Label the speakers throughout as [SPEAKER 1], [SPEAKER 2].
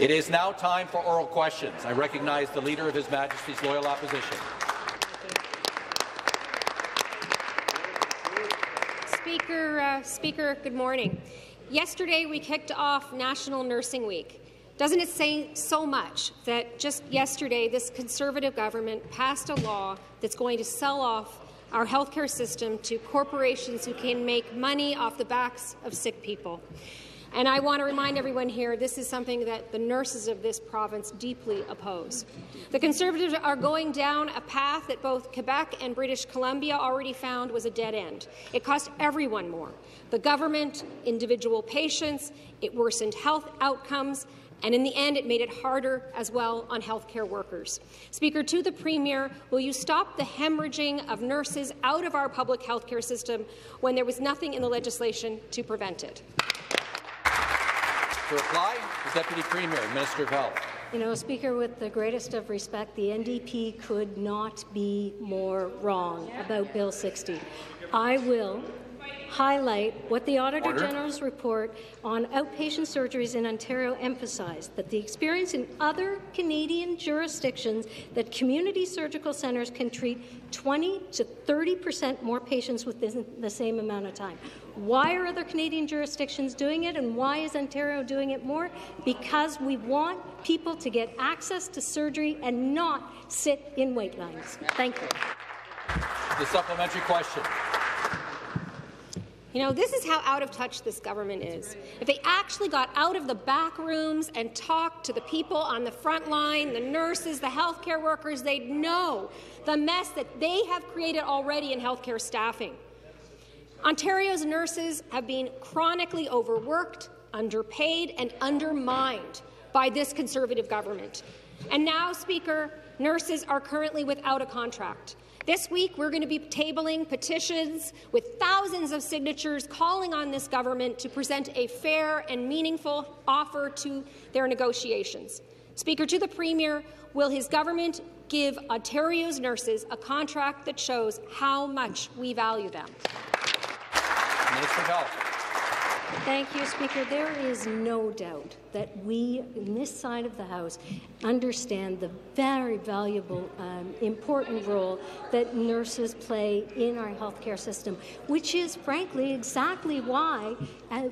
[SPEAKER 1] It is now time for oral questions. I recognize the Leader of His Majesty's Loyal Opposition.
[SPEAKER 2] Speaker, uh, Speaker, good morning. Yesterday, we kicked off National Nursing Week. Doesn't it say so much that just yesterday this Conservative government passed a law that's going to sell off our healthcare system to corporations who can make money off the backs of sick people? And I want to remind everyone here, this is something that the nurses of this province deeply oppose. The Conservatives are going down a path that both Quebec and British Columbia already found was a dead end. It cost everyone more. The government, individual patients, it worsened health outcomes, and in the end, it made it harder as well on healthcare workers. Speaker, to the Premier, will you stop the hemorrhaging of nurses out of our public healthcare system when there was nothing in the legislation to prevent it?
[SPEAKER 1] To reply, the Deputy Premier, Minister of Health.
[SPEAKER 3] You know, Speaker, with the greatest of respect, the NDP could not be more wrong about Bill 60. I will highlight what the Auditor Order. General's report on outpatient surgeries in Ontario emphasized, that the experience in other Canadian jurisdictions that community surgical centres can treat 20 to 30 percent more patients within the same amount of time. Why are other Canadian jurisdictions doing it, and why is Ontario doing it more? Because we want people to get access to surgery and not sit in wait lines. Thank you.
[SPEAKER 1] The supplementary question.
[SPEAKER 2] You know, this is how out of touch this government is. If they actually got out of the back rooms and talked to the people on the front line, the nurses, the healthcare workers, they'd know the mess that they have created already in healthcare staffing. Ontario's nurses have been chronically overworked, underpaid and undermined by this Conservative government. And now, Speaker, nurses are currently without a contract. This week, we're going to be tabling petitions with thousands of signatures calling on this government to present a fair and meaningful offer to their negotiations. Speaker, to the Premier, will his government give Ontario's nurses a contract that shows how much we value them?
[SPEAKER 1] Minister Health.
[SPEAKER 3] Thank you, Speaker. There is no doubt that we, in this side of the House, understand the very valuable, um, important role that nurses play in our healthcare system, which is, frankly, exactly why, at,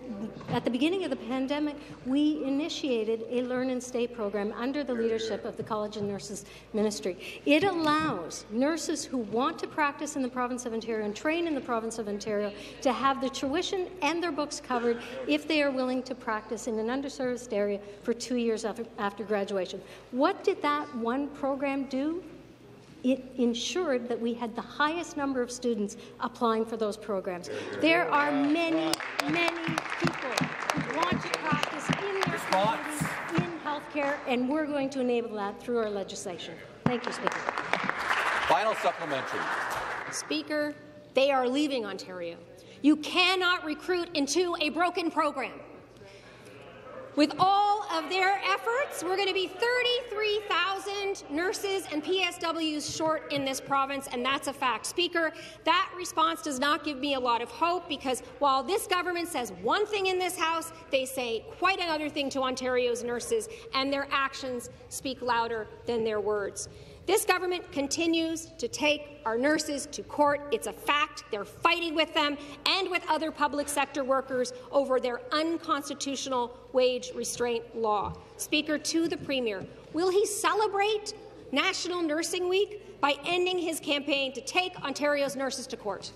[SPEAKER 3] at the beginning of the pandemic, we initiated a Learn and Stay program under the leadership of the College of Nurses Ministry. It allows nurses who want to practice in the province of Ontario and train in the province of Ontario to have their tuition and their books covered if they are willing to practice in an underserved area for two years after, after graduation. What did that one program do? It ensured that we had the highest number of students applying for those programs. There are many, many people who want to practice in their communities, in healthcare, and we're going to enable that through our legislation. Thank you, Speaker.
[SPEAKER 1] Final supplementary.
[SPEAKER 2] Speaker, they are leaving Ontario. You cannot recruit into a broken program. With all of their efforts, we're going to be 33,000 nurses and PSWs short in this province, and that's a fact. Speaker, that response does not give me a lot of hope because while this government says one thing in this House, they say quite another thing to Ontario's nurses, and their actions speak louder than their words. This government continues to take our nurses to court. It's a fact. They're fighting with them and with other public sector workers over their unconstitutional wage restraint law. Speaker, to the Premier, will he celebrate National Nursing Week by ending his campaign to take Ontario's nurses to court?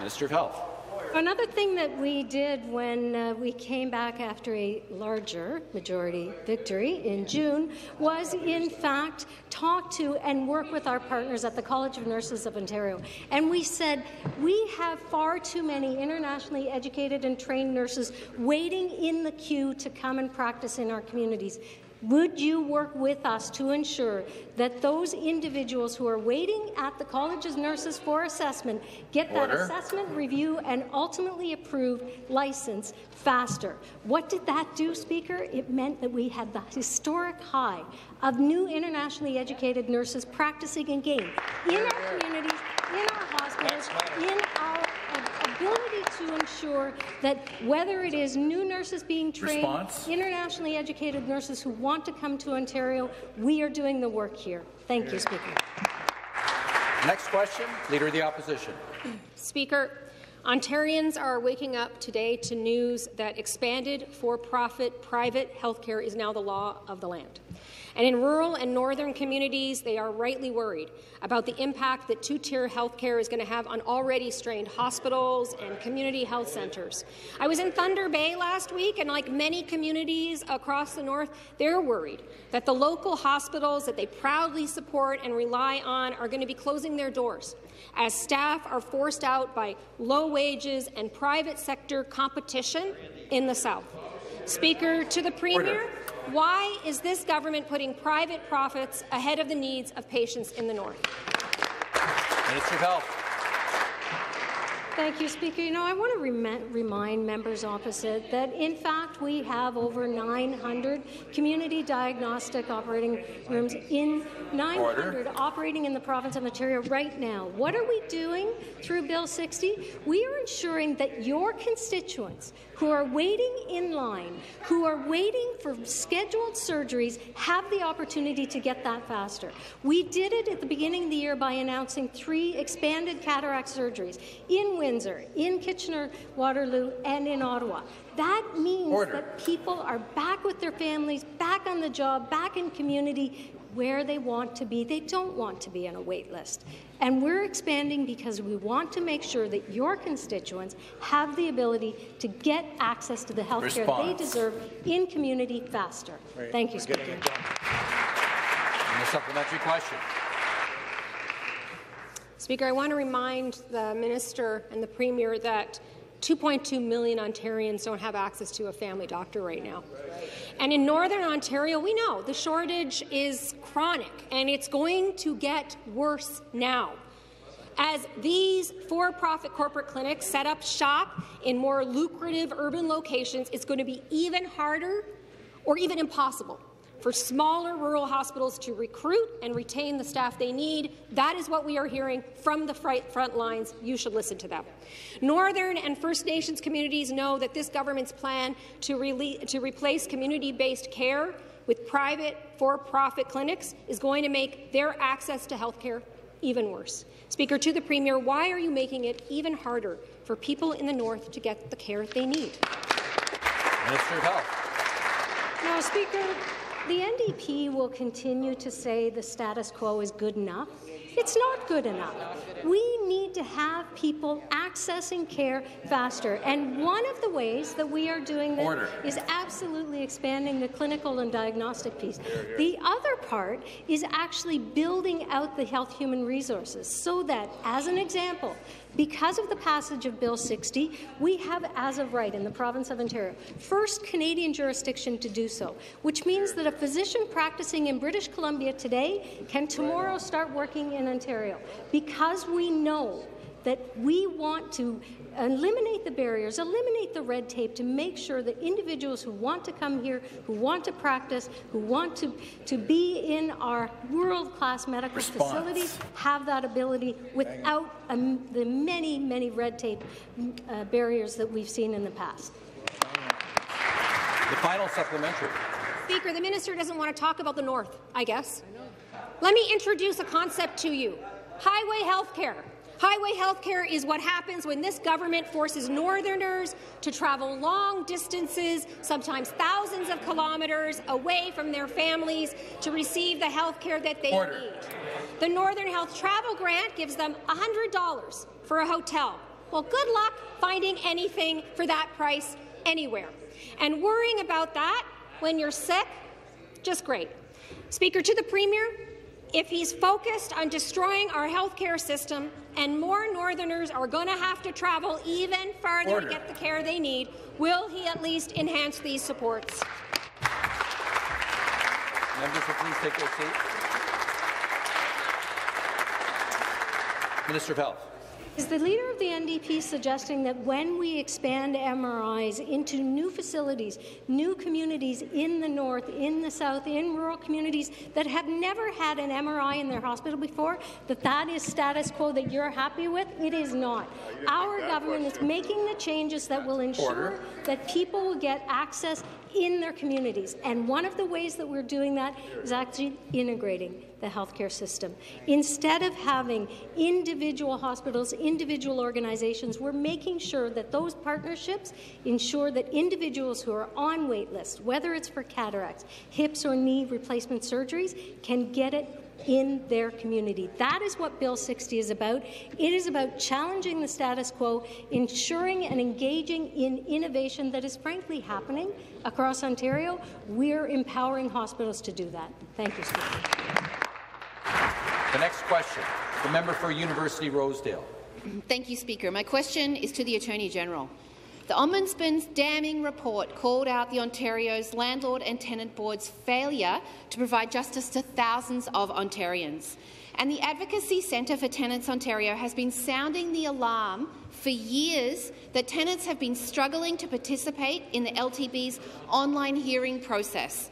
[SPEAKER 1] Minister of Health.
[SPEAKER 3] Another thing that we did when uh, we came back after a larger majority victory in June was, in fact, talk to and work with our partners at the College of Nurses of Ontario. And we said, we have far too many internationally educated and trained nurses waiting in the queue to come and practice in our communities. Would you work with us to ensure that those individuals who are waiting at the College of Nurses for assessment get Order. that assessment review and ultimately approved license faster? What did that do, Speaker? It meant that we had the historic high of new internationally educated nurses practicing in again in our communities, in our hospitals, to ensure that whether it is new nurses being trained,
[SPEAKER 4] Response.
[SPEAKER 3] internationally educated nurses who want to come to Ontario, we are doing the work here. Thank you, Speaker.
[SPEAKER 1] Next question, Leader of the Opposition.
[SPEAKER 2] Speaker, Ontarians are waking up today to news that expanded for-profit private healthcare is now the law of the land. And in rural and northern communities, they are rightly worried about the impact that two-tier healthcare is going to have on already strained hospitals and community health centres. I was in Thunder Bay last week, and like many communities across the north, they're worried that the local hospitals that they proudly support and rely on are going to be closing their doors as staff are forced out by low wages and private sector competition in the South. Speaker, to the Premier, why is this government putting private profits ahead of the needs of patients in the North?
[SPEAKER 1] Minister of Health.
[SPEAKER 3] Thank you, Speaker. You know, I want to rem remind members opposite that, in fact, we have over 900 community diagnostic operating rooms in 900 Order. operating in the province of Ontario right now. What are we doing through Bill 60? We are ensuring that your constituents who are waiting in line, who are waiting for scheduled surgeries, have the opportunity to get that faster. We did it at the beginning of the year by announcing three expanded cataract surgeries in Windsor, in Kitchener-Waterloo, and in Ottawa. That means Order. that people are back with their families, back on the job, back in community, where they want to be. They don't want to be on a wait list. And we're expanding because we want to make sure that your constituents have the ability to get access to the health care they deserve in community faster. Right. Thank you, Speaker. And
[SPEAKER 1] the supplementary question.
[SPEAKER 2] Speaker, I want to remind the minister and the premier that 2.2 million Ontarians don't have access to a family doctor right now. And in Northern Ontario, we know the shortage is chronic and it's going to get worse now. As these for-profit corporate clinics set up shop in more lucrative urban locations, it's going to be even harder or even impossible for smaller rural hospitals to recruit and retain the staff they need. That is what we are hearing from the front lines. You should listen to them. Northern and First Nations communities know that this government's plan to, to replace community-based care with private for-profit clinics is going to make their access to health care even worse. Speaker, to the Premier, why are you making it even harder for people in the North to get the care they need?
[SPEAKER 1] Minister of Health.
[SPEAKER 3] Now, Speaker, the NDP will continue to say the status quo is good enough. It's not good enough. We need to have people accessing care faster. And one of the ways that we are doing that Order. is absolutely expanding the clinical and diagnostic piece. The other part is actually building out the health human resources so that, as an example, because of the passage of Bill 60, we have, as of right, in the province of Ontario, first Canadian jurisdiction to do so, which means that a physician practicing in British Columbia today can tomorrow start working in Ontario. Because we know that we want to eliminate the barriers, eliminate the red tape to make sure that individuals who want to come here, who want to practice, who want to, to be in our world-class medical Response. facilities have that ability without um, the many, many red tape uh, barriers that we've seen in the past.
[SPEAKER 1] The final supplementary.
[SPEAKER 2] Speaker, the minister doesn't want to talk about the North, I guess. Let me introduce a concept to you. Highway health care. Highway health care is what happens when this government forces Northerners to travel long distances, sometimes thousands of kilometres, away from their families to receive the health care that they Order. need. The Northern Health Travel Grant gives them $100 for a hotel. Well, good luck finding anything for that price anywhere. And worrying about that when you're sick, just great. Speaker, to the Premier, if he's focused on destroying our healthcare system and more Northerners are going to have to travel even farther Order. to get the care they need, will he at least enhance these supports?
[SPEAKER 1] Members will please take their seats. Minister of Health.
[SPEAKER 3] Is the leader of the NDP suggesting that when we expand MRIs into new facilities, new communities in the north, in the south, in rural communities that have never had an MRI in their hospital before, that that is status quo that you're happy with? It is not. Our government is making the changes that will ensure that people will get access in their communities. And one of the ways that we're doing that is actually integrating the healthcare system. Instead of having individual hospitals, individual organizations, we're making sure that those partnerships ensure that individuals who are on wait lists, whether it's for cataracts, hips or knee replacement surgeries, can get it in their community. That is what Bill 60 is about. It is about challenging the status quo, ensuring and engaging in innovation that is frankly happening across Ontario. We're empowering hospitals to do that. Thank you, Speaker.
[SPEAKER 1] The next question, the member for University Rosedale.
[SPEAKER 4] Thank you, Speaker. My question is to the Attorney General. The Ombudsman's damning report called out the Ontario's Landlord and Tenant Board's failure to provide justice to thousands of Ontarians. And the Advocacy Centre for Tenants Ontario has been sounding the alarm for years that tenants have been struggling to participate in the LTB's online hearing process.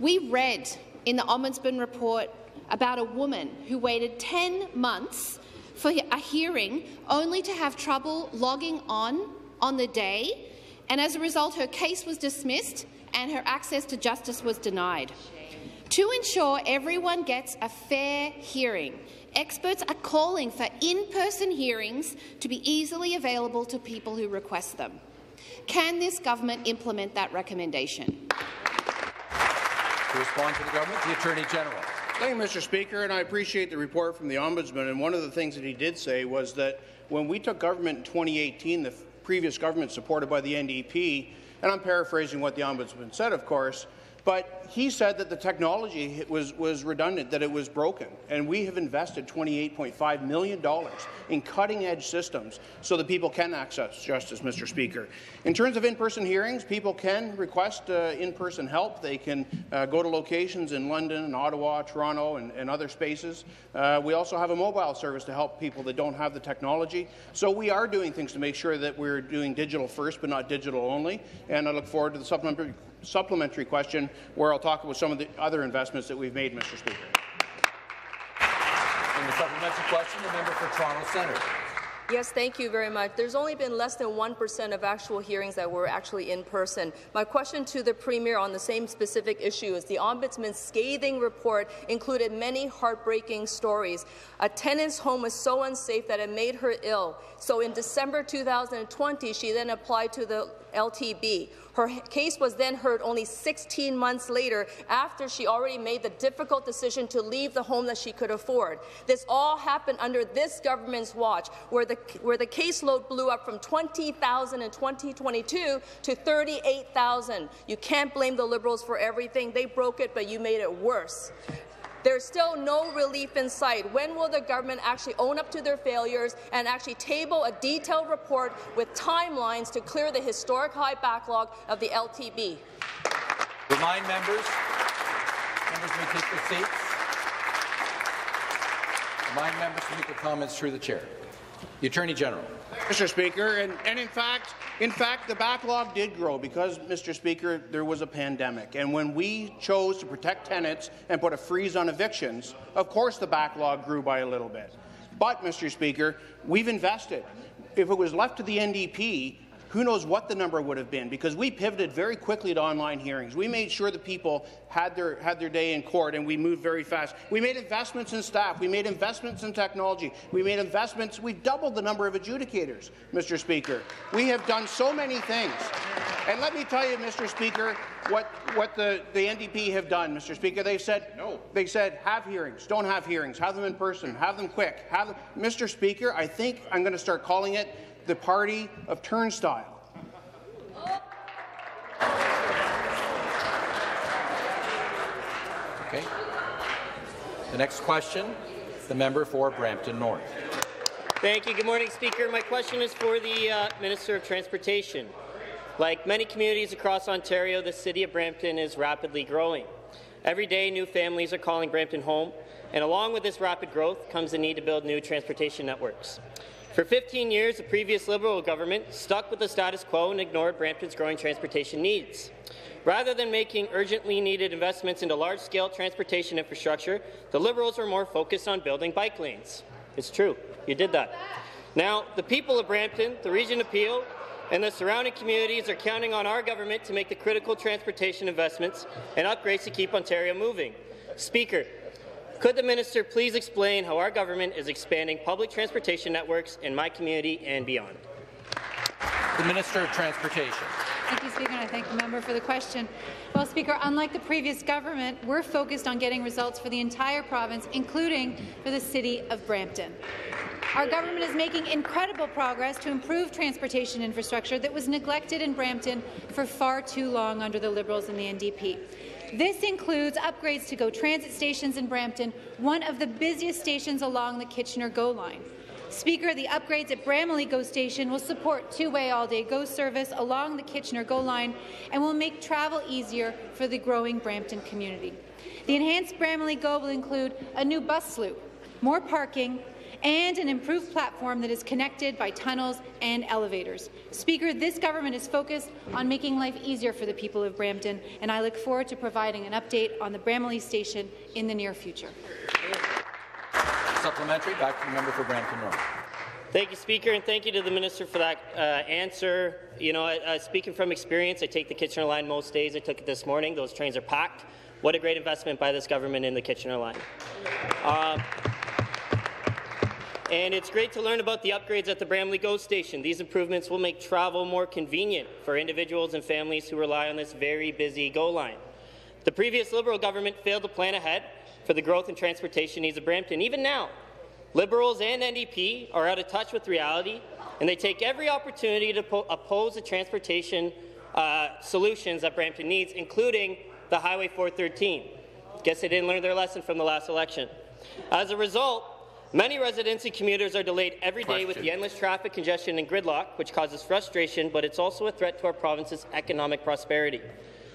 [SPEAKER 4] We read in the Ombudsman report about a woman who waited 10 months for a hearing only to have trouble logging on on the day, and as a result her case was dismissed and her access to justice was denied. To ensure everyone gets a fair hearing, experts are calling for in-person hearings to be easily available to people who request them. Can this government implement that recommendation?
[SPEAKER 1] To respond to the government, the Attorney General.
[SPEAKER 5] Thank you, Mr. Speaker, and I appreciate the report from the Ombudsman. And one of the things that he did say was that when we took government in 2018, the previous government supported by the NDP, and I'm paraphrasing what the Ombudsman said, of course, but he said that the technology was, was redundant, that it was broken, and we have invested $28.5 million in cutting-edge systems so that people can access justice, Mr. Speaker. In terms of in-person hearings, people can request uh, in-person help. They can uh, go to locations in London and Ottawa, Toronto, and, and other spaces. Uh, we also have a mobile service to help people that don't have the technology. So we are doing things to make sure that we're doing digital first, but not digital only, and I look forward to the supplementary supplementary question where I'll talk about some of the other investments that we've made, Mr. Speaker.
[SPEAKER 1] And the supplementary question, the member for Toronto Centre.
[SPEAKER 6] Yes, thank you very much. There's only been less than 1% of actual hearings that were actually in person. My question to the Premier on the same specific issue is the Ombudsman's scathing report included many heartbreaking stories. A tenant's home was so unsafe that it made her ill. So in December 2020, she then applied to the LTB. Her case was then heard only 16 months later after she already made the difficult decision to leave the home that she could afford. This all happened under this government's watch, where the, where the caseload blew up from 20,000 in 2022 to 38,000. You can't blame the Liberals for everything. They broke it, but you made it worse. There's still no relief in sight. When will the government actually own up to their failures and actually table a detailed report with timelines to clear the historic high backlog of the LTB?
[SPEAKER 1] Remind members, members may take their seats. Remind members to make their comments through the chair. The Attorney General.
[SPEAKER 5] Mr. Speaker, and, and in fact, in fact, the backlog did grow because, Mr. Speaker, there was a pandemic. And when we chose to protect tenants and put a freeze on evictions, of course the backlog grew by a little bit. But, Mr. Speaker, we've invested. If it was left to the NDP, who knows what the number would have been, because we pivoted very quickly to online hearings. We made sure the people had their, had their day in court, and we moved very fast. We made investments in staff. We made investments in technology. We made investments. We doubled the number of adjudicators, Mr. Speaker. We have done so many things. And let me tell you, Mr. Speaker, what, what the, the NDP have done, Mr. Speaker. They've said, no. They said, have hearings. Don't have hearings. Have them in person. Have them quick. Have them. Mr. Speaker, I think I'm going to start calling it the party of turnstile.
[SPEAKER 1] Okay. The next question, the member for Brampton North.
[SPEAKER 7] Thank you. Good morning, Speaker. My question is for the uh, Minister of Transportation. Like many communities across Ontario, the city of Brampton is rapidly growing. Every day, new families are calling Brampton home, and along with this rapid growth comes the need to build new transportation networks. For 15 years, the previous Liberal government stuck with the status quo and ignored Brampton's growing transportation needs. Rather than making urgently needed investments into large-scale transportation infrastructure, the Liberals were more focused on building bike lanes. It's true, you did that. Now, the people of Brampton, the region of Peel, and the surrounding communities are counting on our government to make the critical transportation investments and upgrades to keep Ontario moving. Speaker, could the minister please explain how our government is expanding public transportation networks in my community and beyond?
[SPEAKER 1] The Minister of Transportation.
[SPEAKER 8] Thank you, Speaker, and I thank the member for the question. Well, Speaker, unlike the previous government, we're focused on getting results for the entire province, including for the City of Brampton. Our government is making incredible progress to improve transportation infrastructure that was neglected in Brampton for far too long under the Liberals and the NDP. This includes upgrades to GO Transit stations in Brampton, one of the busiest stations along the Kitchener GO line. Speaker, the upgrades at Bramalea GO Station will support two-way all-day GO service along the Kitchener GO line and will make travel easier for the growing Brampton community. The enhanced Bramalea GO will include a new bus loop, more parking, and an improved platform that is connected by tunnels and elevators. Speaker, this government is focused on making life easier for the people of Brampton, and I look forward to providing an update on the Bramalea station in the near future.
[SPEAKER 1] Supplementary, back to the member for Brampton North.
[SPEAKER 7] Thank you, Speaker, and thank you to the Minister for that uh, answer. You know, uh, speaking from experience, I take the Kitchener line most days. I took it this morning. Those trains are packed. What a great investment by this government in the Kitchener line. Uh, and it's great to learn about the upgrades at the Bramalea GO station. These improvements will make travel more convenient for individuals and families who rely on this very busy GO line. The previous Liberal government failed to plan ahead for the growth and transportation needs of Brampton. Even now, Liberals and NDP are out of touch with reality, and they take every opportunity to oppose the transportation uh, solutions that Brampton needs, including the Highway 413. Guess they didn't learn their lesson from the last election. As a result, many residents and commuters are delayed every day Question. with the endless traffic congestion and gridlock, which causes frustration, but it's also a threat to our province's economic prosperity.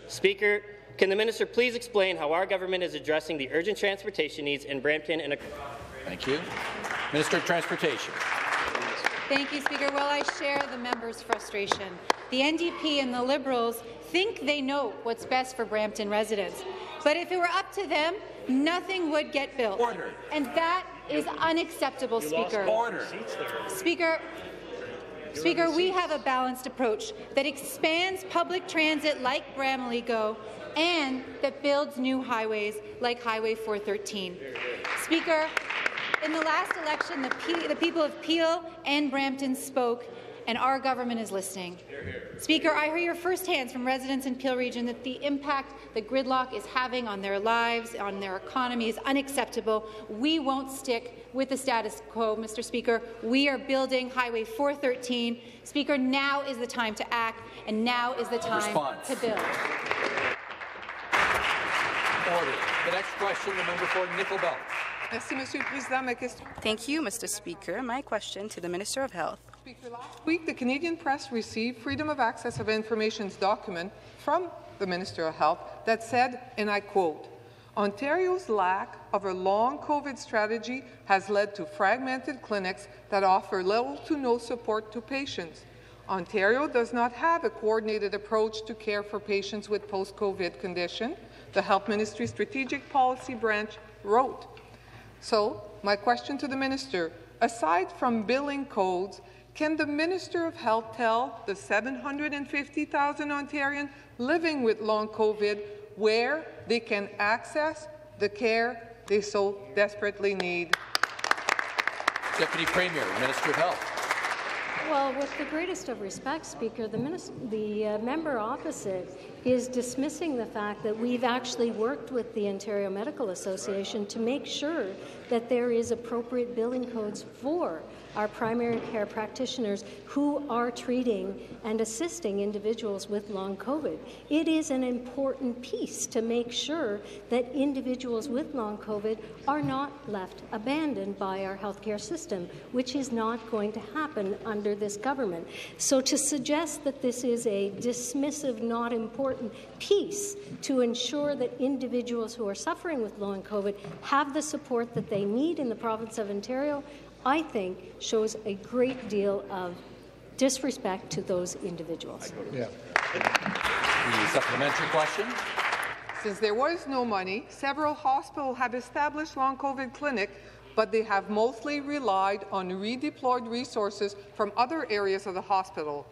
[SPEAKER 7] Speaker, can the minister please explain how our government is addressing the urgent transportation needs in Brampton and
[SPEAKER 1] Thank you. Minister of Transportation.
[SPEAKER 8] Thank you, Speaker. Well, I share the member's frustration. The NDP and the Liberals think they know what's best for Brampton residents. But if it were up to them, nothing would get built.
[SPEAKER 1] Order.
[SPEAKER 8] And that is unacceptable, Speaker. Speaker, Speaker, we have a balanced approach that expands public transit like Bramalea Go and that builds new highways like Highway 413. Speaker, in the last election, the, P the people of Peel and Brampton spoke, and our government is listening. Hear, hear. Speaker, I hear your firsthand from residents in Peel region that the impact that gridlock is having on their lives, on their economy, is unacceptable. We won't stick with the status quo, Mr. Speaker. We are building Highway 413. Speaker, now is the time to act, and now is the time
[SPEAKER 1] Response.
[SPEAKER 8] to build.
[SPEAKER 1] Order. The next question, the member for Nickel Belt.
[SPEAKER 9] Thank you, Mr. Speaker. My question to the Minister of Health.
[SPEAKER 10] Speaker, last week the Canadian press received Freedom of Access of Information's document from the Minister of Health that said, and I quote, Ontario's lack of a long COVID strategy has led to fragmented clinics that offer little to no support to patients. Ontario does not have a coordinated approach to care for patients with post-COVID condition, the Health Ministry Strategic Policy Branch wrote. So, my question to the minister, aside from billing codes, can the Minister of Health tell the 750,000 Ontarians living with long COVID where they can access the care they so desperately need?
[SPEAKER 1] Deputy Premier, Minister of Health.
[SPEAKER 3] Well, with the greatest of respect, Speaker, the, the uh, member opposite is dismissing the fact that we've actually worked with the Ontario Medical Association to make sure that there is appropriate billing codes for our primary care practitioners who are treating and assisting individuals with long COVID. It is an important piece to make sure that individuals with long COVID are not left abandoned by our healthcare system, which is not going to happen under this government. So to suggest that this is a dismissive, not important piece to ensure that individuals who are suffering with long COVID have the support that they need in the province of Ontario, I think shows a great deal of disrespect to those individuals.
[SPEAKER 1] Yeah. The supplementary question.
[SPEAKER 10] Since there was no money, several hospitals have established long COVID clinic, but they have mostly relied on redeployed resources from other areas of the hospital.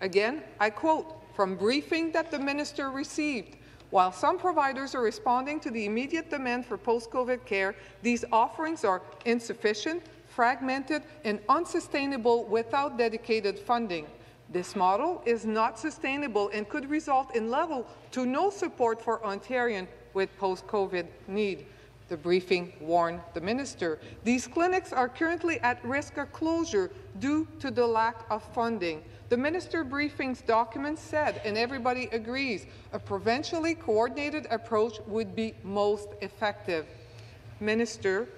[SPEAKER 10] Again, I quote from briefing that the minister received. While some providers are responding to the immediate demand for post-COVID care, these offerings are insufficient, fragmented, and unsustainable without dedicated funding. This model is not sustainable and could result in level to no support for Ontarian with post-COVID need. The briefing warned the minister. These clinics are currently at risk of closure due to the lack of funding. The minister briefing's document said, and everybody agrees, a provincially coordinated approach would be most effective. Minister,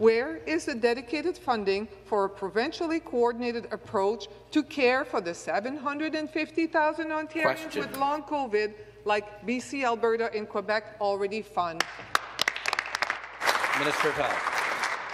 [SPEAKER 10] where is the dedicated funding for a provincially coordinated approach to care for the 750,000 Ontarians
[SPEAKER 1] Question.
[SPEAKER 10] with long COVID like BC, Alberta, and Quebec already fund?
[SPEAKER 1] Minister of Health.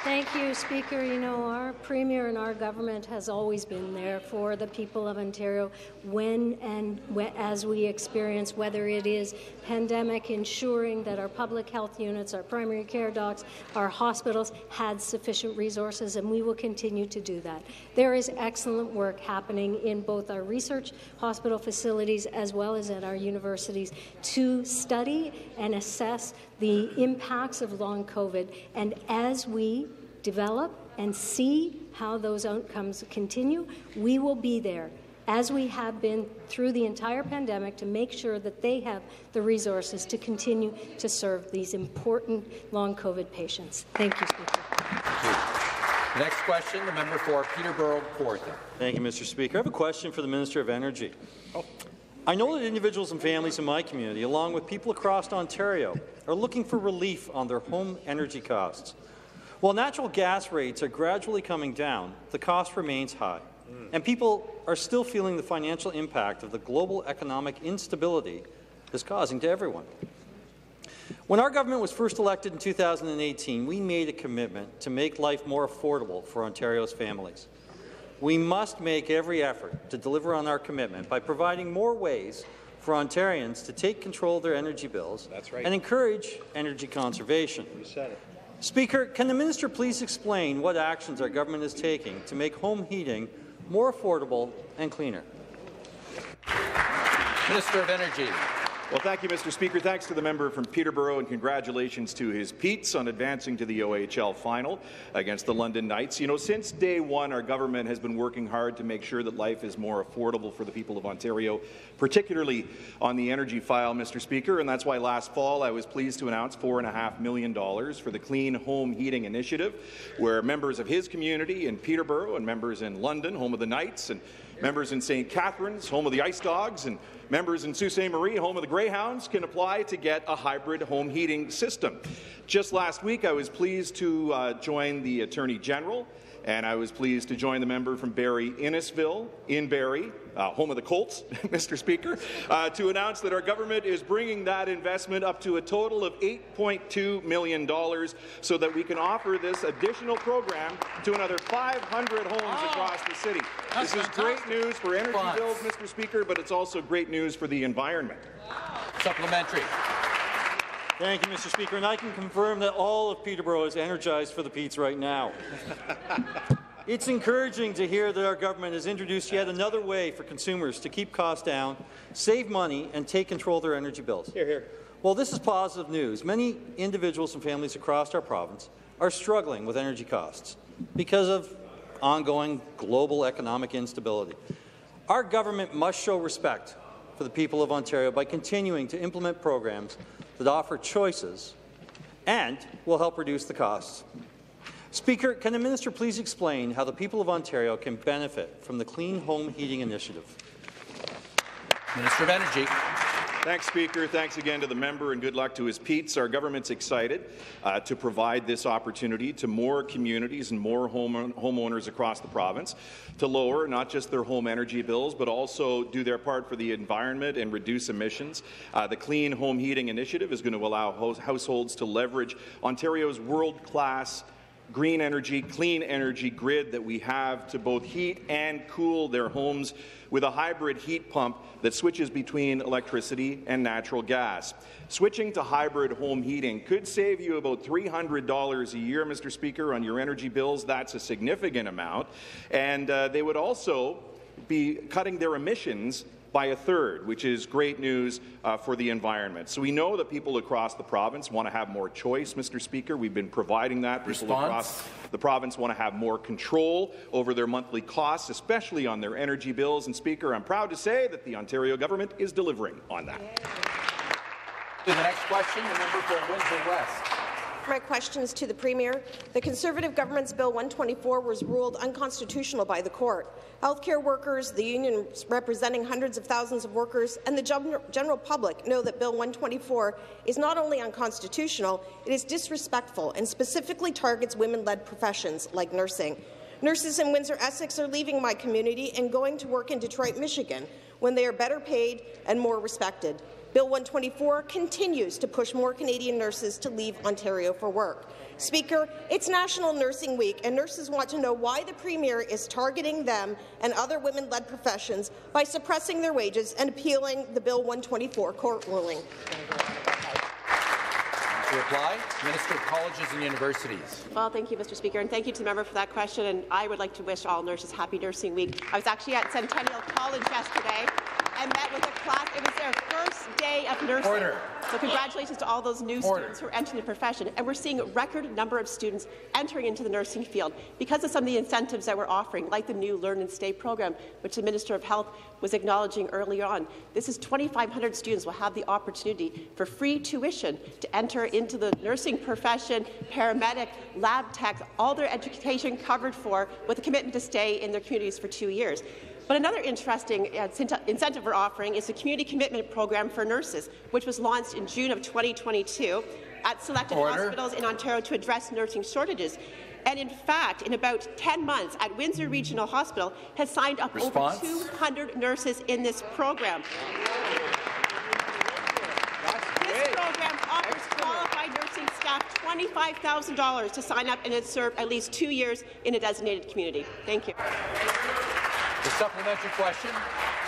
[SPEAKER 3] Thank you, Speaker. You know, our Premier and our government has always been there for the people of Ontario when and wh as we experience, whether it is pandemic, ensuring that our public health units, our primary care docs, our hospitals had sufficient resources, and we will continue to do that. There is excellent work happening in both our research hospital facilities as well as at our universities to study and assess the impacts of long COVID. And as we develop and see how those outcomes continue, we will be there as we have been through the entire pandemic to make sure that they have the resources to continue to serve these important long COVID patients. Thank you, Speaker.
[SPEAKER 1] The next question, the member for Peterborough Kawartha.
[SPEAKER 11] Thank you, Mr. Speaker. I have a question for the Minister of Energy. Oh. I know that individuals and families in my community, along with people across Ontario, are looking for relief on their home energy costs. While natural gas rates are gradually coming down, the cost remains high, and people are still feeling the financial impact of the global economic instability is causing to everyone. When our government was first elected in 2018, we made a commitment to make life more affordable for Ontario's families. We must make every effort to deliver on our commitment by providing more ways for Ontarians to take control of their energy bills
[SPEAKER 1] right.
[SPEAKER 11] and encourage energy conservation. Speaker, can the minister please explain what actions our government is taking to make home heating more affordable and cleaner?
[SPEAKER 1] Minister of Energy.
[SPEAKER 12] Well, thank you, Mr. Speaker. Thanks to the member from Peterborough, and congratulations to his Petes on advancing to the OHL final against the London Knights. You know, since day one, our government has been working hard to make sure that life is more affordable for the people of Ontario, particularly on the energy file, Mr. Speaker. And that's why last fall I was pleased to announce $4.5 million for the Clean Home Heating Initiative, where members of his community in Peterborough and members in London, home of the Knights, and members in St. Catharines, home of the Ice Dogs, and members in Sault Ste. Marie, home of the Greyhounds, can apply to get a hybrid home heating system. Just last week, I was pleased to uh, join the Attorney General and I was pleased to join the member from Barrie Innisfil in Barrie, uh, home of the Colts, Mr. Speaker, uh, to announce that our government is bringing that investment up to a total of $8.2 million so that we can offer this additional program to another 500 homes
[SPEAKER 1] Oh,
[SPEAKER 12] across the city. This is
[SPEAKER 1] fantastic.
[SPEAKER 12] great news for energy
[SPEAKER 1] Fun.
[SPEAKER 12] bills, Mr. Speaker, but it's also great news for the environment.
[SPEAKER 1] Supplementary.
[SPEAKER 11] Thank you, Mr. Speaker, and I can confirm that all of Peterborough is energized for the Petes right now. it's encouraging to hear that our government has introduced yet another way for consumers to keep costs down, save money, and take control of their energy bills.
[SPEAKER 1] Here, here.
[SPEAKER 11] Well, this is positive news. Many individuals and families across our province are struggling with energy costs because of ongoing global economic instability. Our government must show respect for the people of Ontario by continuing to implement programs that offer choices and will help reduce the costs. Speaker, can the minister please explain how the people of Ontario can benefit from the Clean Home Heating Initiative?
[SPEAKER 1] Minister of Energy.
[SPEAKER 12] Thanks, Speaker. Thanks again to the member, and good luck to his Petes. Our government's excited uh, to provide this opportunity to more communities and more home homeowners across the province to lower not just their home energy bills, but also do their part for the environment and reduce emissions. Uh, the Clean Home Heating Initiative is going to allow households to leverage Ontario's world-class green energy, clean energy grid that we have to both heat and cool their homes with a hybrid heat pump that switches between electricity and natural gas. Switching to hybrid home heating could save you about $300 a year, Mr. Speaker, on your energy bills. That's a significant amount. And uh, they would also be cutting their emissions by a third, which is great news uh, for the environment. So we know that people across the province want to have more choice, Mr. Speaker. We've been providing that. People
[SPEAKER 1] Response?
[SPEAKER 12] across the province want to have more control over their monthly costs, especially on their energy bills. And Speaker, I'm proud to say that the Ontario government is delivering on that.
[SPEAKER 1] To the next question, the member for Windsor West.
[SPEAKER 13] My question is to the Premier. The Conservative government's Bill 124 was ruled unconstitutional by the court. Healthcare workers, the union representing hundreds of thousands of workers, and the general public know that Bill 124 is not only unconstitutional, it is disrespectful and specifically targets women-led professions like nursing. Nurses in Windsor-Essex are leaving my community and going to work in Detroit, Michigan, when they are better paid and more respected. Bill 124 continues to push more Canadian nurses to leave Ontario for work. Speaker, it's National Nursing Week, and nurses want to know why the Premier is targeting them and other women-led professions by suppressing their wages and appealing the Bill 124 court ruling.
[SPEAKER 1] To reply, Minister of Colleges and Universities.
[SPEAKER 14] Well, thank you, Mr. Speaker, and thank you to the member for that question. And I would like to wish all nurses Happy Nursing Week. I was actually at Centennial College yesterday, and met with a class. It was their first day of nursing.
[SPEAKER 1] Order.
[SPEAKER 14] So congratulations to all those new
[SPEAKER 1] Order.
[SPEAKER 14] students who are entering the profession. And we're seeing a record number of students entering into the nursing field because of some of the incentives that we're offering, like the new Learn and Stay program, which the Minister of Health was acknowledging earlier on. This is 2,500 students will have the opportunity for free tuition to enter into the nursing profession, paramedic, lab tech, all their education covered for with a commitment to stay in their communities for two years. But another interesting uh, incentive we're offering is the Community Commitment Program for Nurses, which was launched in June of 2022 at selected
[SPEAKER 1] Order.
[SPEAKER 14] hospitals in Ontario to address nursing shortages. And in fact, in about 10 months, at Windsor Regional Hospital has signed up
[SPEAKER 1] Response?
[SPEAKER 14] over 200 nurses in this program. This program offers qualified nursing staff $25,000 to sign up and serve at least two years in a designated community. Thank you.
[SPEAKER 1] Supplementary question.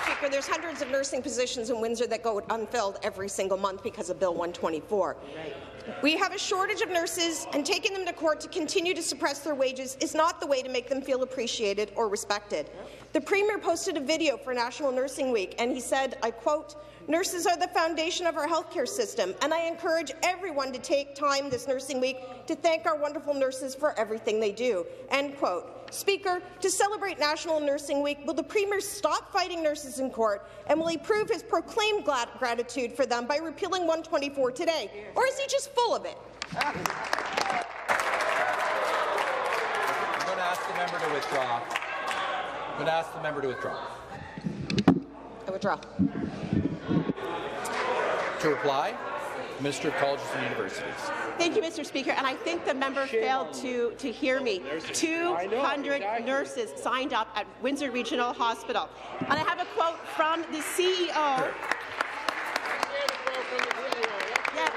[SPEAKER 13] Speaker, there's hundreds of nursing positions in Windsor that go unfilled every single month because of Bill 124. Right. We have a shortage of nurses, and taking them to court to continue to suppress their wages is not the way to make them feel appreciated or respected. The Premier posted a video for National Nursing Week, and he said, I quote, Nurses are the foundation of our healthcare system, and I encourage everyone to take time this nursing week to thank our wonderful nurses for everything they do. End quote. Speaker, to celebrate National Nursing Week, will the Premier stop fighting nurses in court, and will he prove his proclaimed gratitude for them by repealing 124 today? Or is he just full of it?
[SPEAKER 1] I'm going to ask the member to withdraw. I'm going to ask the member to withdraw.
[SPEAKER 13] I withdraw.
[SPEAKER 1] To reply, Minister of Colleges and Universities.
[SPEAKER 14] Thank you, Mr. Speaker. And I think the member failed to, to hear me. 200 nurses signed up at Windsor Regional Hospital. And I have a quote from the CEO. Yeah.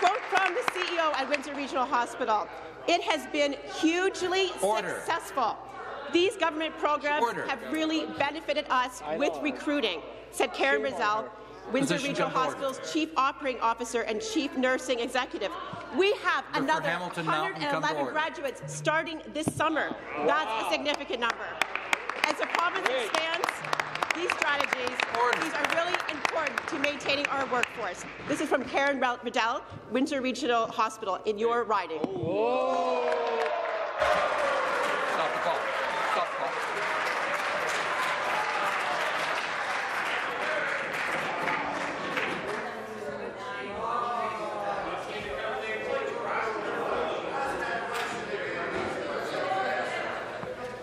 [SPEAKER 14] Quote from the CEO at Windsor Regional Hospital. It has been hugely
[SPEAKER 1] Order.
[SPEAKER 14] successful. These government programs
[SPEAKER 1] Order.
[SPEAKER 14] have really benefited us with recruiting, said Karen Riddell, Windsor Regional. Hospital's Chief Operating Officer and Chief Nursing Executive. We have another
[SPEAKER 1] Hamilton Mountain, come to
[SPEAKER 14] 111 graduates starting this summer. That's a significant number. As the province expands, these strategies these are really important to maintaining our workforce. This is from Karen Riddell, Windsor Regional Hospital, in your riding.
[SPEAKER 1] Stop the clock. Stop the clock.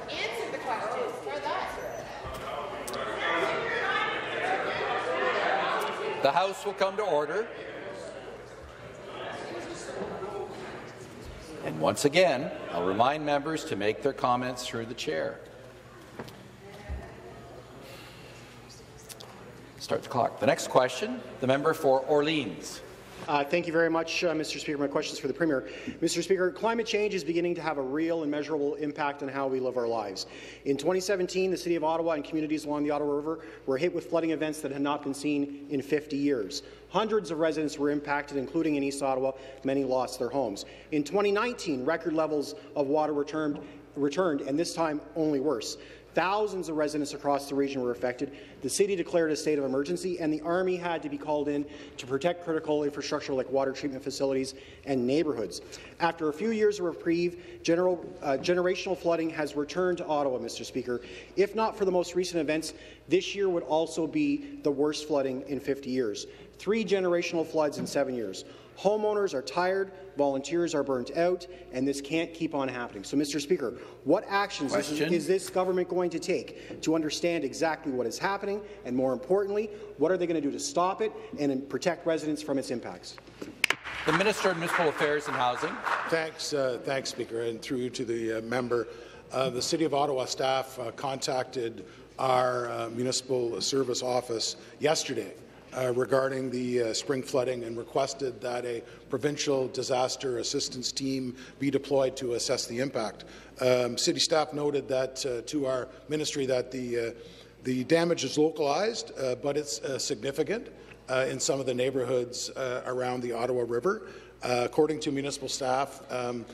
[SPEAKER 14] Answer the question.
[SPEAKER 1] The House will come to order. And once again, I'll remind members to make their comments through the chair. Start the clock. The next question, the member for Orleans.
[SPEAKER 15] Uh, thank you very much, uh, Mr. Speaker. My question is for the Premier. Mr. Speaker, climate change is beginning to have a real and measurable impact on how we live our lives. In 2017, the City of Ottawa and communities along the Ottawa River were hit with flooding events that had not been seen in 50 years. Hundreds of residents were impacted, including in East Ottawa. Many lost their homes. In 2019, record levels of water returned, returned and this time only worse. Thousands of residents across the region were affected. The city declared a state of emergency, and the Army had to be called in to protect critical infrastructure like water treatment facilities and neighbourhoods. After a few years of reprieve, general, uh, generational flooding has returned to Ottawa, Mr. Speaker. If not for the most recent events, this year would also be the worst flooding in 50 years. Three generational floods in seven years. Homeowners are tired, volunteers are burnt out, and this can't keep on happening. So, Mr. Speaker, what actions is, is, this government going to take to understand exactly what is happening, and more importantly, what are they going to do to stop it and protect residents from its impacts?
[SPEAKER 1] The Minister of Municipal Affairs and Housing.
[SPEAKER 16] Thanks, uh, thanks, Speaker, and through to the uh, member. Uh, the City of Ottawa staff uh, contacted our uh, municipal service office yesterday uh, regarding the uh, spring flooding and requested that a provincial disaster assistance team be deployed to assess the impact. Um, city staff noted that uh, to our ministry that the uh, the damage is localized, uh, but it's significant in some of the neighbourhoods around the Ottawa River. according to municipal staff, um,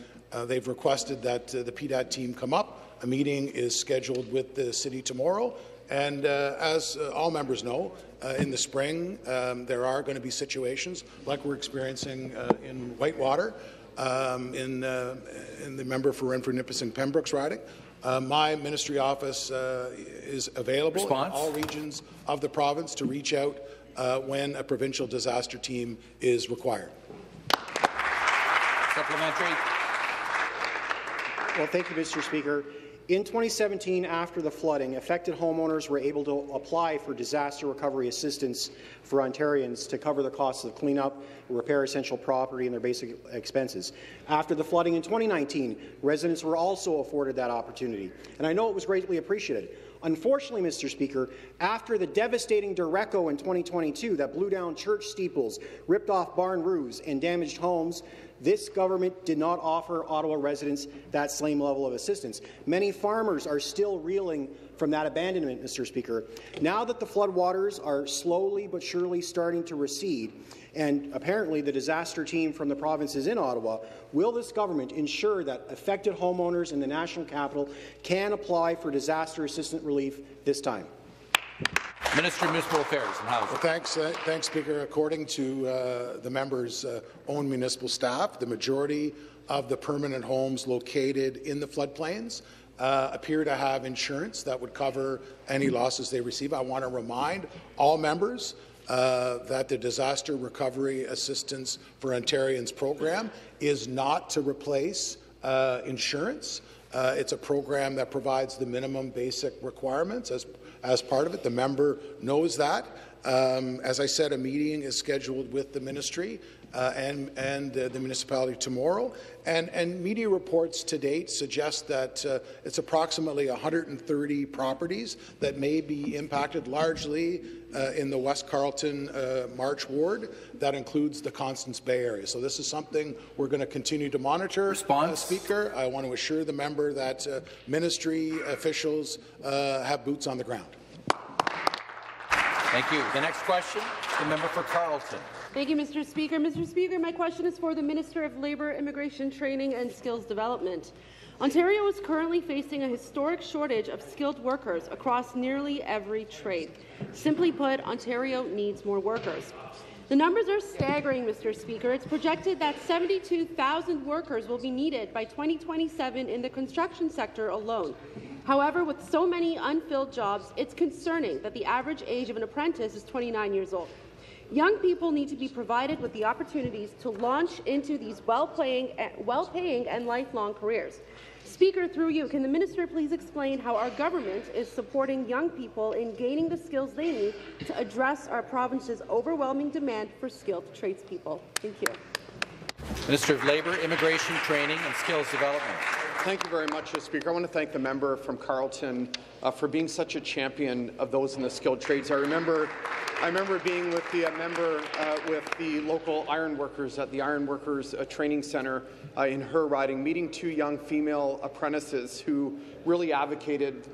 [SPEAKER 16] they've requested that the PDAT team come up. A meeting is scheduled with the city tomorrow and uh, as uh, all members know, uh, in the spring, um, there are going to be situations like we're experiencing uh, in Whitewater, um, in, uh, in the member for Renfrew-Nipissing-Pembroke's riding. Uh, my ministry office is available Response? in all regions of the province to reach out when a provincial disaster team is required.
[SPEAKER 1] Supplementary.
[SPEAKER 15] Well, thank you, Mr. Speaker. In 2017, after the flooding, affected homeowners were able to apply for disaster recovery assistance for Ontarians to cover the costs of cleanup, repair essential property, and their basic expenses. After the flooding in 2019, residents were also afforded that opportunity, and I know it was greatly appreciated. Unfortunately, Mr. Speaker, after the devastating derecho in 2022 that blew down church steeples, ripped off barn roofs, and damaged homes, this government did not offer Ottawa residents that same level of assistance. Many farmers are still reeling from that abandonment, Mr. Speaker. Now that the floodwaters are slowly but surely starting to recede, and apparently the disaster team from the province is in Ottawa, will this government ensure that affected homeowners in the national capital can apply for disaster assistance relief this time?
[SPEAKER 1] Minister of Municipal Affairs and Housing.
[SPEAKER 16] Well, thanks, uh, thanks, Speaker. According to uh, the member's uh, own municipal staff, the majority of the permanent homes located in the floodplains uh, appear to have insurance that would cover any losses they receive. I want to remind all members uh, that the Disaster Recovery Assistance for Ontarians program is not to replace uh, insurance. Uh, it's a program that provides the minimum basic requirements as as part of it. The member knows that. Um, as I said, a meeting is scheduled with the ministry uh, and, and uh, the municipality tomorrow. And, and, media reports to date suggest that uh, it's approximately 130 properties that may be impacted, largely uh, in the West Carleton uh, March ward. That includes the Constance Bay area. So this is something we're going to continue to monitor. Uh,
[SPEAKER 1] Response.
[SPEAKER 16] Speaker, I want to assure the member that ministry officials have boots on the ground.
[SPEAKER 1] Thank you. The next question, the member for Carleton.
[SPEAKER 17] Thank you, Mr. Speaker. Mr. Speaker, my question is for the Minister of Labour, Immigration Training and Skills Development. Ontario is currently facing a historic shortage of skilled workers across nearly every trade. Simply put, Ontario needs more workers. The numbers are staggering, Mr. Speaker. It's projected that 72,000 workers will be needed by 2027 in the construction sector alone. However, with so many unfilled jobs, it's concerning that the average age of an apprentice is 29 years old. Young people need to be provided with the opportunities to launch into these well-paying, well-paying and lifelong careers. Speaker, through you, can the minister please explain how our government is supporting young people in gaining the skills they need to address our province's overwhelming demand for skilled tradespeople? Thank you.
[SPEAKER 1] Minister of Labour, Immigration, Training and Skills Development.
[SPEAKER 18] Thank you very much, uh, Speaker. I want to thank the member from Carleton uh, for being such a champion of those in the skilled trades. I remember, I remember being with the uh, member uh, with the local iron workers at the Iron Workers uh, Training Centre uh, in her riding, meeting two young female apprentices who really advocated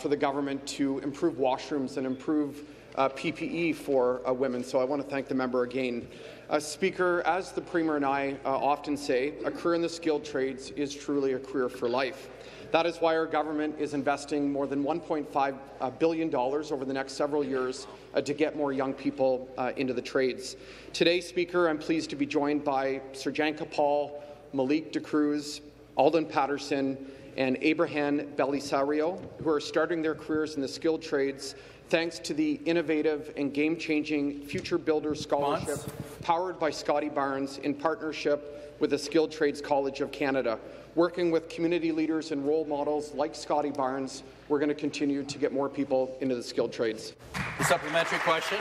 [SPEAKER 18] for the government to improve washrooms and improve PPE for women. So I want to thank the member again. Uh, Speaker, as the Premier and I uh, often say, a career in the skilled trades is truly a career for life. That is why our government is investing more than $1.5 billion over the next several years uh, to get more young people uh, into the trades. Today, Speaker, I'm pleased to be joined by Sir Janka Paul, Malik De Cruz, Alden Patterson, and Abraham Belisario, who are starting their careers in the skilled trades thanks to the innovative and game-changing Future Builder Scholarship powered by Scottie Barnes in partnership with the Skilled Trades College of Canada. Working with community leaders and role models like Scottie Barnes, we're going to continue to get more people into the skilled trades.
[SPEAKER 1] The supplementary question.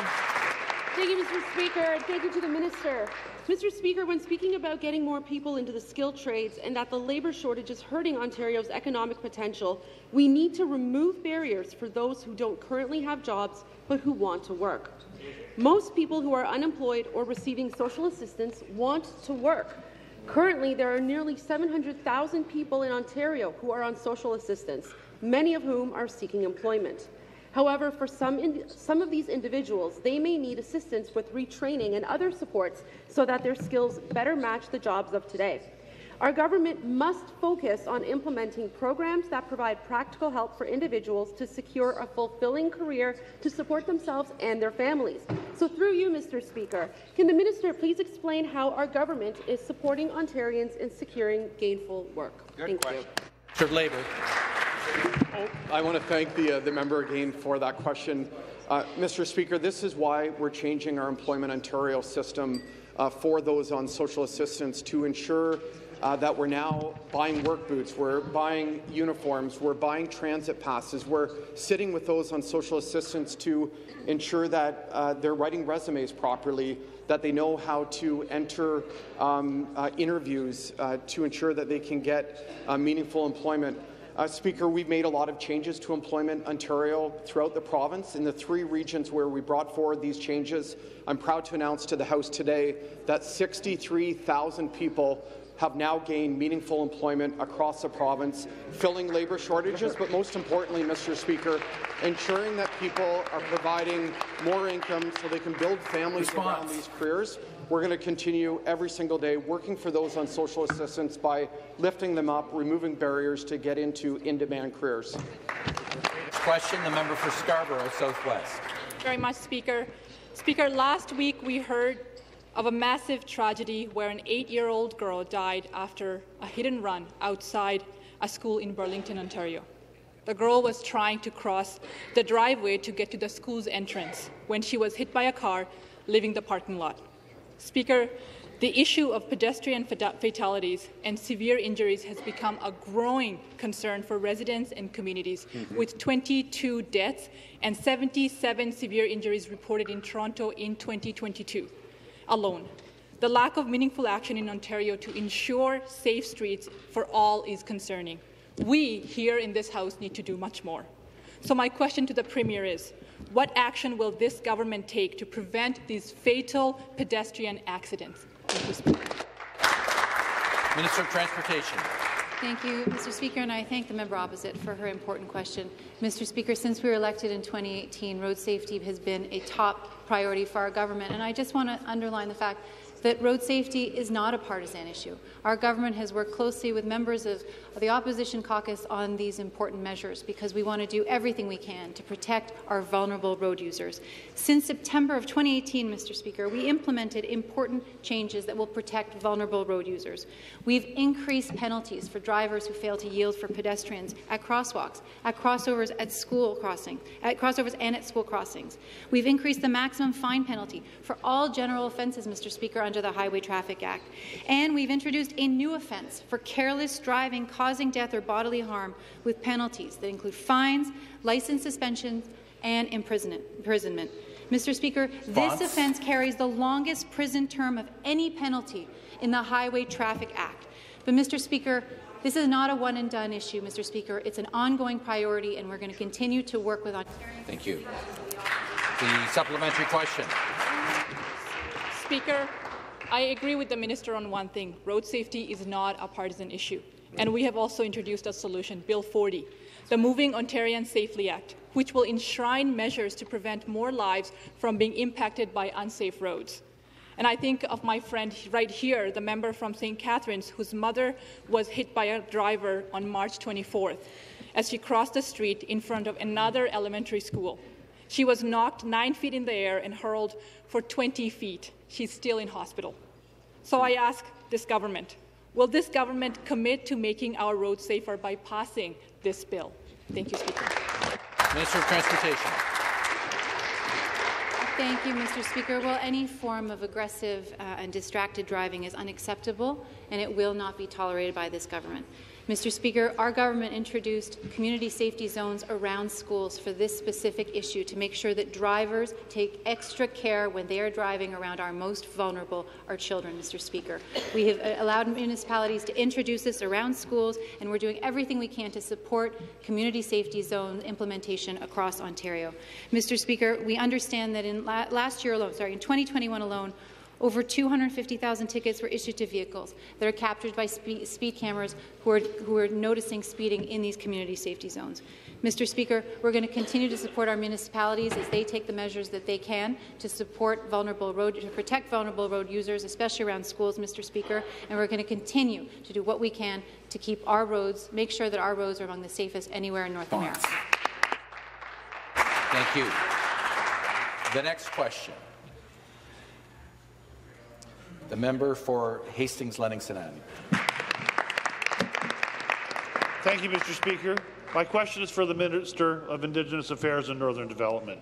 [SPEAKER 17] Thank you, Mr. Speaker, and thank you to the Minister. Mr. Speaker, when speaking about getting more people into the skilled trades and that the labour shortage is hurting Ontario's economic potential, we need to remove barriers for those who don't currently have jobs but who want to work. Most people who are unemployed or receiving social assistance want to work. Currently, there are nearly 700,000 people in Ontario who are on social assistance, many of whom are seeking employment. However, for some, some of these individuals, they may need assistance with retraining and other supports so that their skills better match the jobs of today. Our government must focus on implementing programs that provide practical help for individuals to secure a fulfilling career to support themselves and their families. So through you, Mr. Speaker, can the minister please explain how our government is supporting Ontarians in securing gainful work?
[SPEAKER 1] Good
[SPEAKER 17] Thank
[SPEAKER 1] question.
[SPEAKER 17] you.
[SPEAKER 1] Mr. Labour.
[SPEAKER 18] I want to thank the, uh, the member again for that question. Uh, Mr. Speaker, this is why we're changing our Employment Ontario system uh, for those on social assistance to ensure uh, that we're now buying work boots, we're buying uniforms, we're buying transit passes, we're sitting with those on social assistance to ensure that uh, they're writing resumes properly, that they know how to enter um, uh, interviews uh, to ensure that they can get uh, meaningful employment. Uh, Speaker, we've made a lot of changes to Employment Ontario throughout the province. In the three regions where we brought forward these changes, I'm proud to announce to the House today that 63,000 people have now gained meaningful employment across the province, filling labour shortages, but most importantly, Mr. Speaker, ensuring that people are providing more income so they can build families Response. around these careers. We're going to continue every single day working for those on social assistance by lifting them up, removing barriers to get into in-demand careers.
[SPEAKER 1] Question, the member for Scarborough Southwest.
[SPEAKER 19] Very much, Speaker. Speaker, last week we heard of a massive tragedy where an eight-year-old girl died after a hit and run outside a school in Burlington, Ontario. The girl was trying to cross the driveway to get to the school's entrance when she was hit by a car leaving the parking lot. Speaker, the issue of pedestrian fatalities and severe injuries has become a growing concern for residents and communities, mm -hmm. with 22 deaths and 77 severe injuries reported in Toronto in 2022 alone. The lack of meaningful action in Ontario to ensure safe streets for all is concerning. We here in this House need to do much more. So my question to the Premier is, what action will this government take to prevent these fatal pedestrian accidents?
[SPEAKER 1] Minister of Transportation.
[SPEAKER 8] Thank you, Mr. Speaker, and I thank the member opposite for her important question. Mr. Speaker, since we were elected in 2018, road safety has been a top priority for our government, and I just want to underline the fact that road safety is not a partisan issue. Our government has worked closely with members of, the opposition caucus on these important measures because we want to do everything we can to protect our vulnerable road users. Since September of 2018, Mr. Speaker, we implemented important changes that will protect vulnerable road users. We've increased penalties for drivers who fail to yield for pedestrians at crosswalks, at crossovers at school crossing, at crossovers and at school crossings. We've increased the maximum fine penalty for all general offences, Mr. Speaker, under the Highway Traffic Act. And we've introduced a new offence for careless driving causing death or bodily harm with penalties that include fines, license suspensions, and imprisonment. Mr. Speaker, this offence carries the longest prison term of any penalty in the Highway Traffic Act. But, Mr. Speaker, This is not a one-and-done issue, Mr. Speaker. It's an ongoing priority, and we're going to continue to work with Ontarians.
[SPEAKER 1] Thank you. The supplementary question.
[SPEAKER 19] Speaker, I agree with the minister on one thing. Road safety is not a partisan issue. And we have also introduced a solution, Bill 40, the Moving Ontarians Safely Act, which will enshrine measures to prevent more lives from being impacted by unsafe roads. And I think of my friend right here, the member from St. Catharines, whose mother was hit by a driver on March 24th as she crossed the street in front of another elementary school. She was knocked nine feet in the air and hurled for 20 feet. She's still in hospital. So I ask this government, will this government commit to making our roads safer by passing this bill? Thank you, Speaker.
[SPEAKER 1] Minister of Transportation.
[SPEAKER 8] Thank you, Mr. Speaker. Well, any form of aggressive uh, and distracted driving is unacceptable, and it will not be tolerated by this government. Mr. Speaker, our government introduced community safety zones around schools for this specific issue to make sure that drivers take extra care when they are driving around our most vulnerable, our children, Mr. Speaker. We have uh, allowed municipalities to introduce this around schools, and we're doing everything we can to support community safety zone implementation across Ontario. Mr. Speaker, we understand that in la last year alone, sorry, in 2021 alone, over 250,000 tickets were issued to vehicles that are captured by speed, speed cameras who are, who are noticing speeding in these community safety zones. Mr. Speaker, we're going to continue to support our municipalities as they take the measures that they can to support vulnerable road, to protect vulnerable road users, especially around schools, Mr. Speaker, and we're going to continue to do what we can to keep our roads, make sure that our roads are among the safest anywhere in North America.
[SPEAKER 1] Thank you. The next question. The member for Hastings Lennox and
[SPEAKER 20] Thank you, Mr. Speaker. My question is for the Minister of Indigenous Affairs and Northern Development.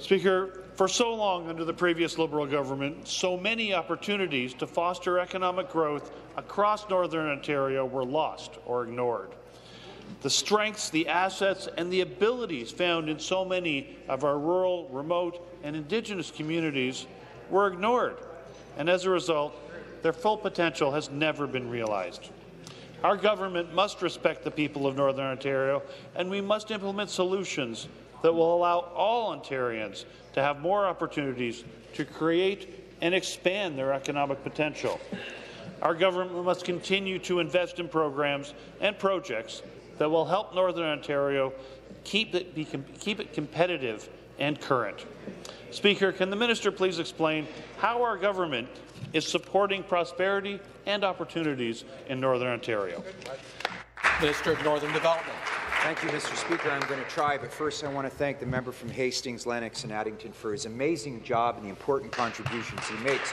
[SPEAKER 20] Speaker, for so long under the previous Liberal government, so many opportunities to foster economic growth across Northern Ontario were lost or ignored. The strengths, the assets, and the abilities found in so many of our rural, remote, and Indigenous communities were ignored and as a result, their full potential has never been realized. Our government must respect the people of Northern Ontario, and we must implement solutions that will allow all Ontarians to have more opportunities to create and expand their economic potential. Our government must continue to invest in programs and projects that will help Northern Ontario keep it, be, keep it competitive and current. Speaker, can the minister please explain how our government is supporting prosperity and opportunities in Northern Ontario?
[SPEAKER 1] Minister of Northern Development.
[SPEAKER 21] Thank you, Mr. Speaker. I'm going to try, but first I want to thank the member from Hastings, Lennox and Addington for his amazing job and the important contributions he makes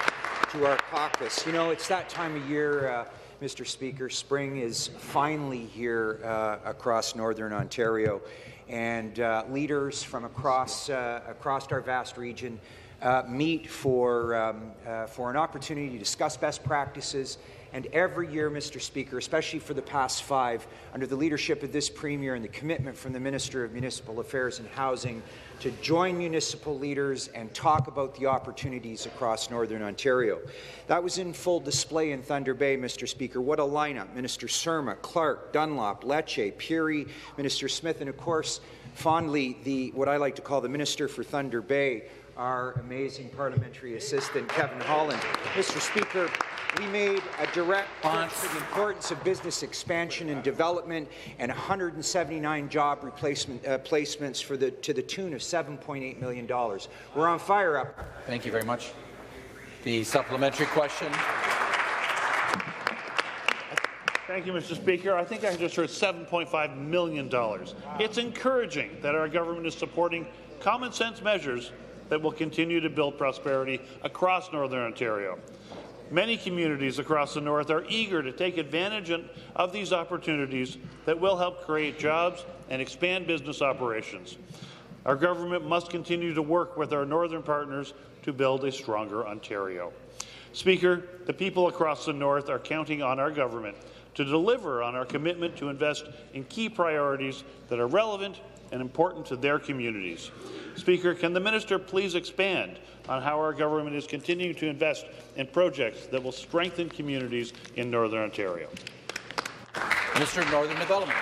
[SPEAKER 21] to our caucus. You know, it's that time of year, uh, Mr. Speaker. Spring is finally here uh, across Northern Ontario and uh, leaders from across, uh, across our vast region uh, meet for, um, uh, for an opportunity to discuss best practices. And every year, Mr. Speaker, especially for the past five, under the leadership of this Premier and the commitment from the Minister of Municipal Affairs and Housing, to join municipal leaders and talk about the opportunities across Northern Ontario. That was in full display in Thunder Bay, Mr. Speaker. What a lineup. Minister Surma, Clark, Dunlop, Lecce, Pirie, Minister Smith, and of course, fondly, the, what I like to call the Minister for Thunder Bay, our amazing parliamentary assistant, Kevin Holland. Mr. Speaker, we made a direct point to the importance of business expansion and development and 179 job replacement uh, placements for the, to the tune of $7.8 million. We're on fire up.
[SPEAKER 1] Thank you very much. The supplementary question.
[SPEAKER 20] Thank you, Mr. Speaker. I think I just heard $7.5 million. It's encouraging that our government is supporting common sense measures that will continue to build prosperity across Northern Ontario. Many communities across the North are eager to take advantage of these opportunities that will help create jobs and expand business operations. Our government must continue to work with our Northern partners to build a stronger Ontario. Speaker, the people across the North are counting on our government to deliver on our commitment to invest in key priorities that are relevant and important to their communities. Speaker, can the minister please expand on how our government is continuing to invest in projects that will strengthen communities in Northern Ontario?
[SPEAKER 1] Minister of Northern Development.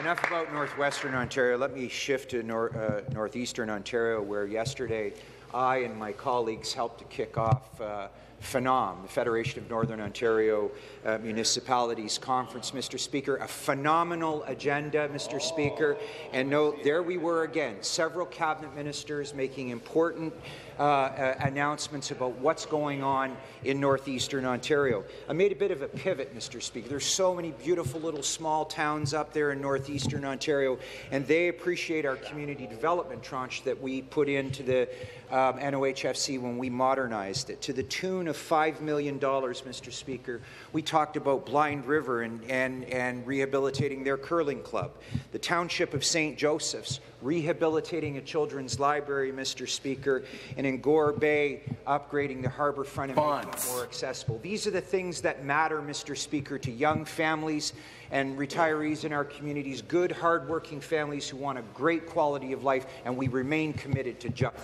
[SPEAKER 21] Enough about northwestern Ontario. Let me shift to nor uh, northeastern Ontario, where yesterday I and my colleagues helped to kick off uh, FONOM, the Federation of Northern Ontario uh, Municipalities Conference, Mr. Speaker. A phenomenal agenda, Mr. Speaker. And no, there we were again, several cabinet ministers making important uh, uh, announcements about what's going on in northeastern Ontario. I made a bit of a pivot, Mr. Speaker. There's so many beautiful little small towns up there in northeastern Ontario, and they appreciate our community development tranche that we put into the um, NOHFC when we modernized it to the tune of $5 million, Mr. Speaker. We talked about Blind River and, and, and rehabilitating their curling club. The Township of St. Joseph's rehabilitating a children's library, Mr. Speaker, and in Gore Bay, upgrading the harbour front and making it more accessible. These are the things that matter, Mr. Speaker, to young families and retirees in our communities, good, hardworking families who want a great quality of life, and we remain committed to just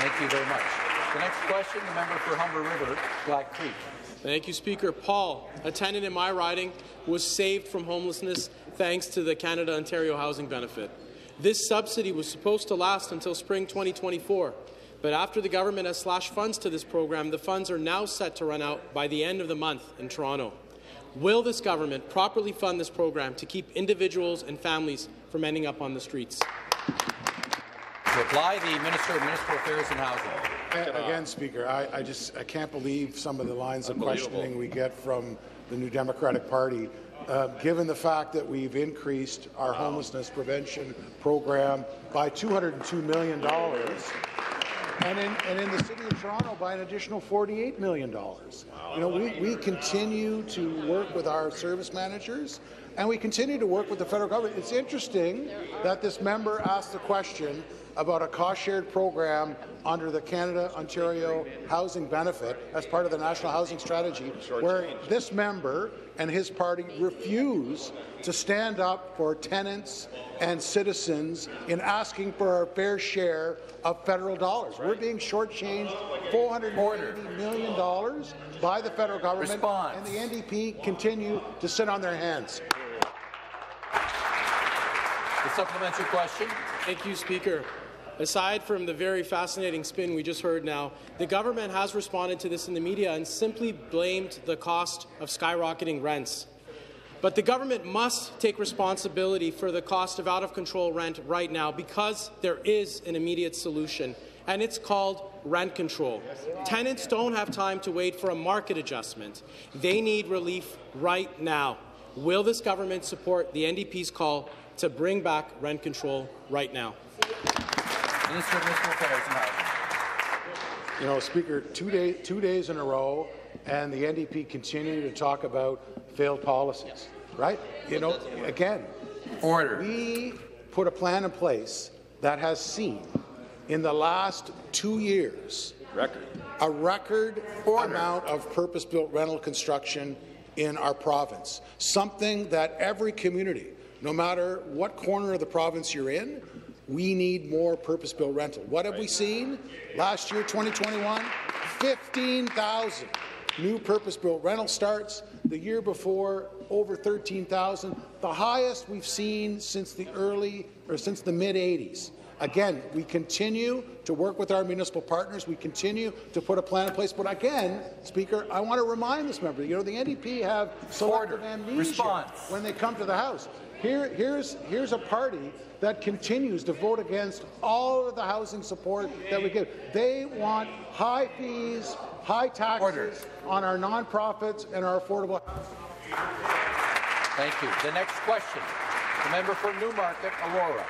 [SPEAKER 1] Thank you very much. The next question, the member for Humber River, Black Creek.
[SPEAKER 22] Thank you, Speaker. Paul, a tenant in my riding, was saved from homelessness thanks to the Canada-Ontario Housing Benefit. This subsidy was supposed to last until spring 2024, but after the government has slashed funds to this program, the funds are now set to run out by the end of the month in Toronto. Will this government properly fund this program to keep individuals and families from ending up on the streets?
[SPEAKER 1] To reply, the Minister of Municipal Affairs and Housing.
[SPEAKER 16] Again, Speaker, I, I, just I can't believe some of the lines of questioning we get from the New Democratic Party. Uh, given the fact that we've increased our homelessness prevention program by $202 million, and in, and in the City of Toronto by an additional $48 million. You know, we, we continue to work with our service managers, and we continue to work with the federal government. It's interesting that this member asked the question about a cost-shared program under the Canada-Ontario Housing Benefit as part of the National Housing Strategy, where this member and his party refuse to stand up for tenants and citizens in asking for our fair share of federal dollars. We're being shortchanged $480 million by the federal government,
[SPEAKER 1] Response.
[SPEAKER 16] and the NDP continue to sit on their hands.
[SPEAKER 1] The supplementary question.
[SPEAKER 22] Thank you, Speaker. Aside from the very fascinating spin we just heard now, the government has responded to this in the media and simply blamed the cost of skyrocketing rents. But the government must take responsibility for the cost of out-of-control rent right now because there is an immediate solution, and it's called rent control. Tenants don't have time to wait for a market adjustment. They need relief right now. Will this government support the NDP's call to bring back rent control right now?
[SPEAKER 1] Minister of Municipal Affairs and Housing.
[SPEAKER 16] You know, Speaker, two, day, two days in a row, and the NDP continue to talk about failed policies, right? You know, again,
[SPEAKER 1] order.
[SPEAKER 16] We put a plan in place that has seen, in the last two years,
[SPEAKER 12] record
[SPEAKER 16] a record amount of purpose-built rental construction in our province. Something that every community, no matter what corner of the province you're in, we need more purpose-built rental. What have we seen? Last year, 2021, 15,000 new purpose-built rental starts. The year before, over 13,000, the highest we've seen since the early or since the mid-80s. Again, we continue to work with our municipal partners. We continue to put a plan in place. But again, Speaker, I want to remind this member, you know, the NDP have selective amnesia
[SPEAKER 1] Response.
[SPEAKER 16] when they come to the House. Here, here's, here's a party that continues to vote against all of the housing support that we give. They want high fees, high taxes
[SPEAKER 1] Order.
[SPEAKER 16] on our nonprofits and our affordable
[SPEAKER 1] Thank you. The next question, the member for Newmarket, Aurora.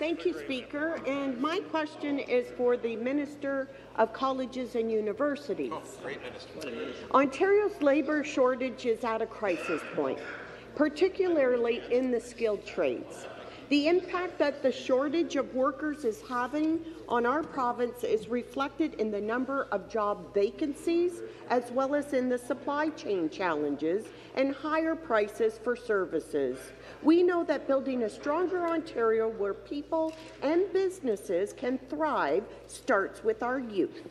[SPEAKER 23] Thank you, Speaker. And my question is for the Minister of Colleges and Universities.
[SPEAKER 1] Oh, great minister.
[SPEAKER 23] Ontario's labour shortage is at a crisis point, particularly in the skilled trades. The impact that the shortage of workers is having on our province is reflected in the number of job vacancies as well as in the supply chain challenges and higher prices for services. We know that building a stronger Ontario where people and businesses can thrive starts with our youth.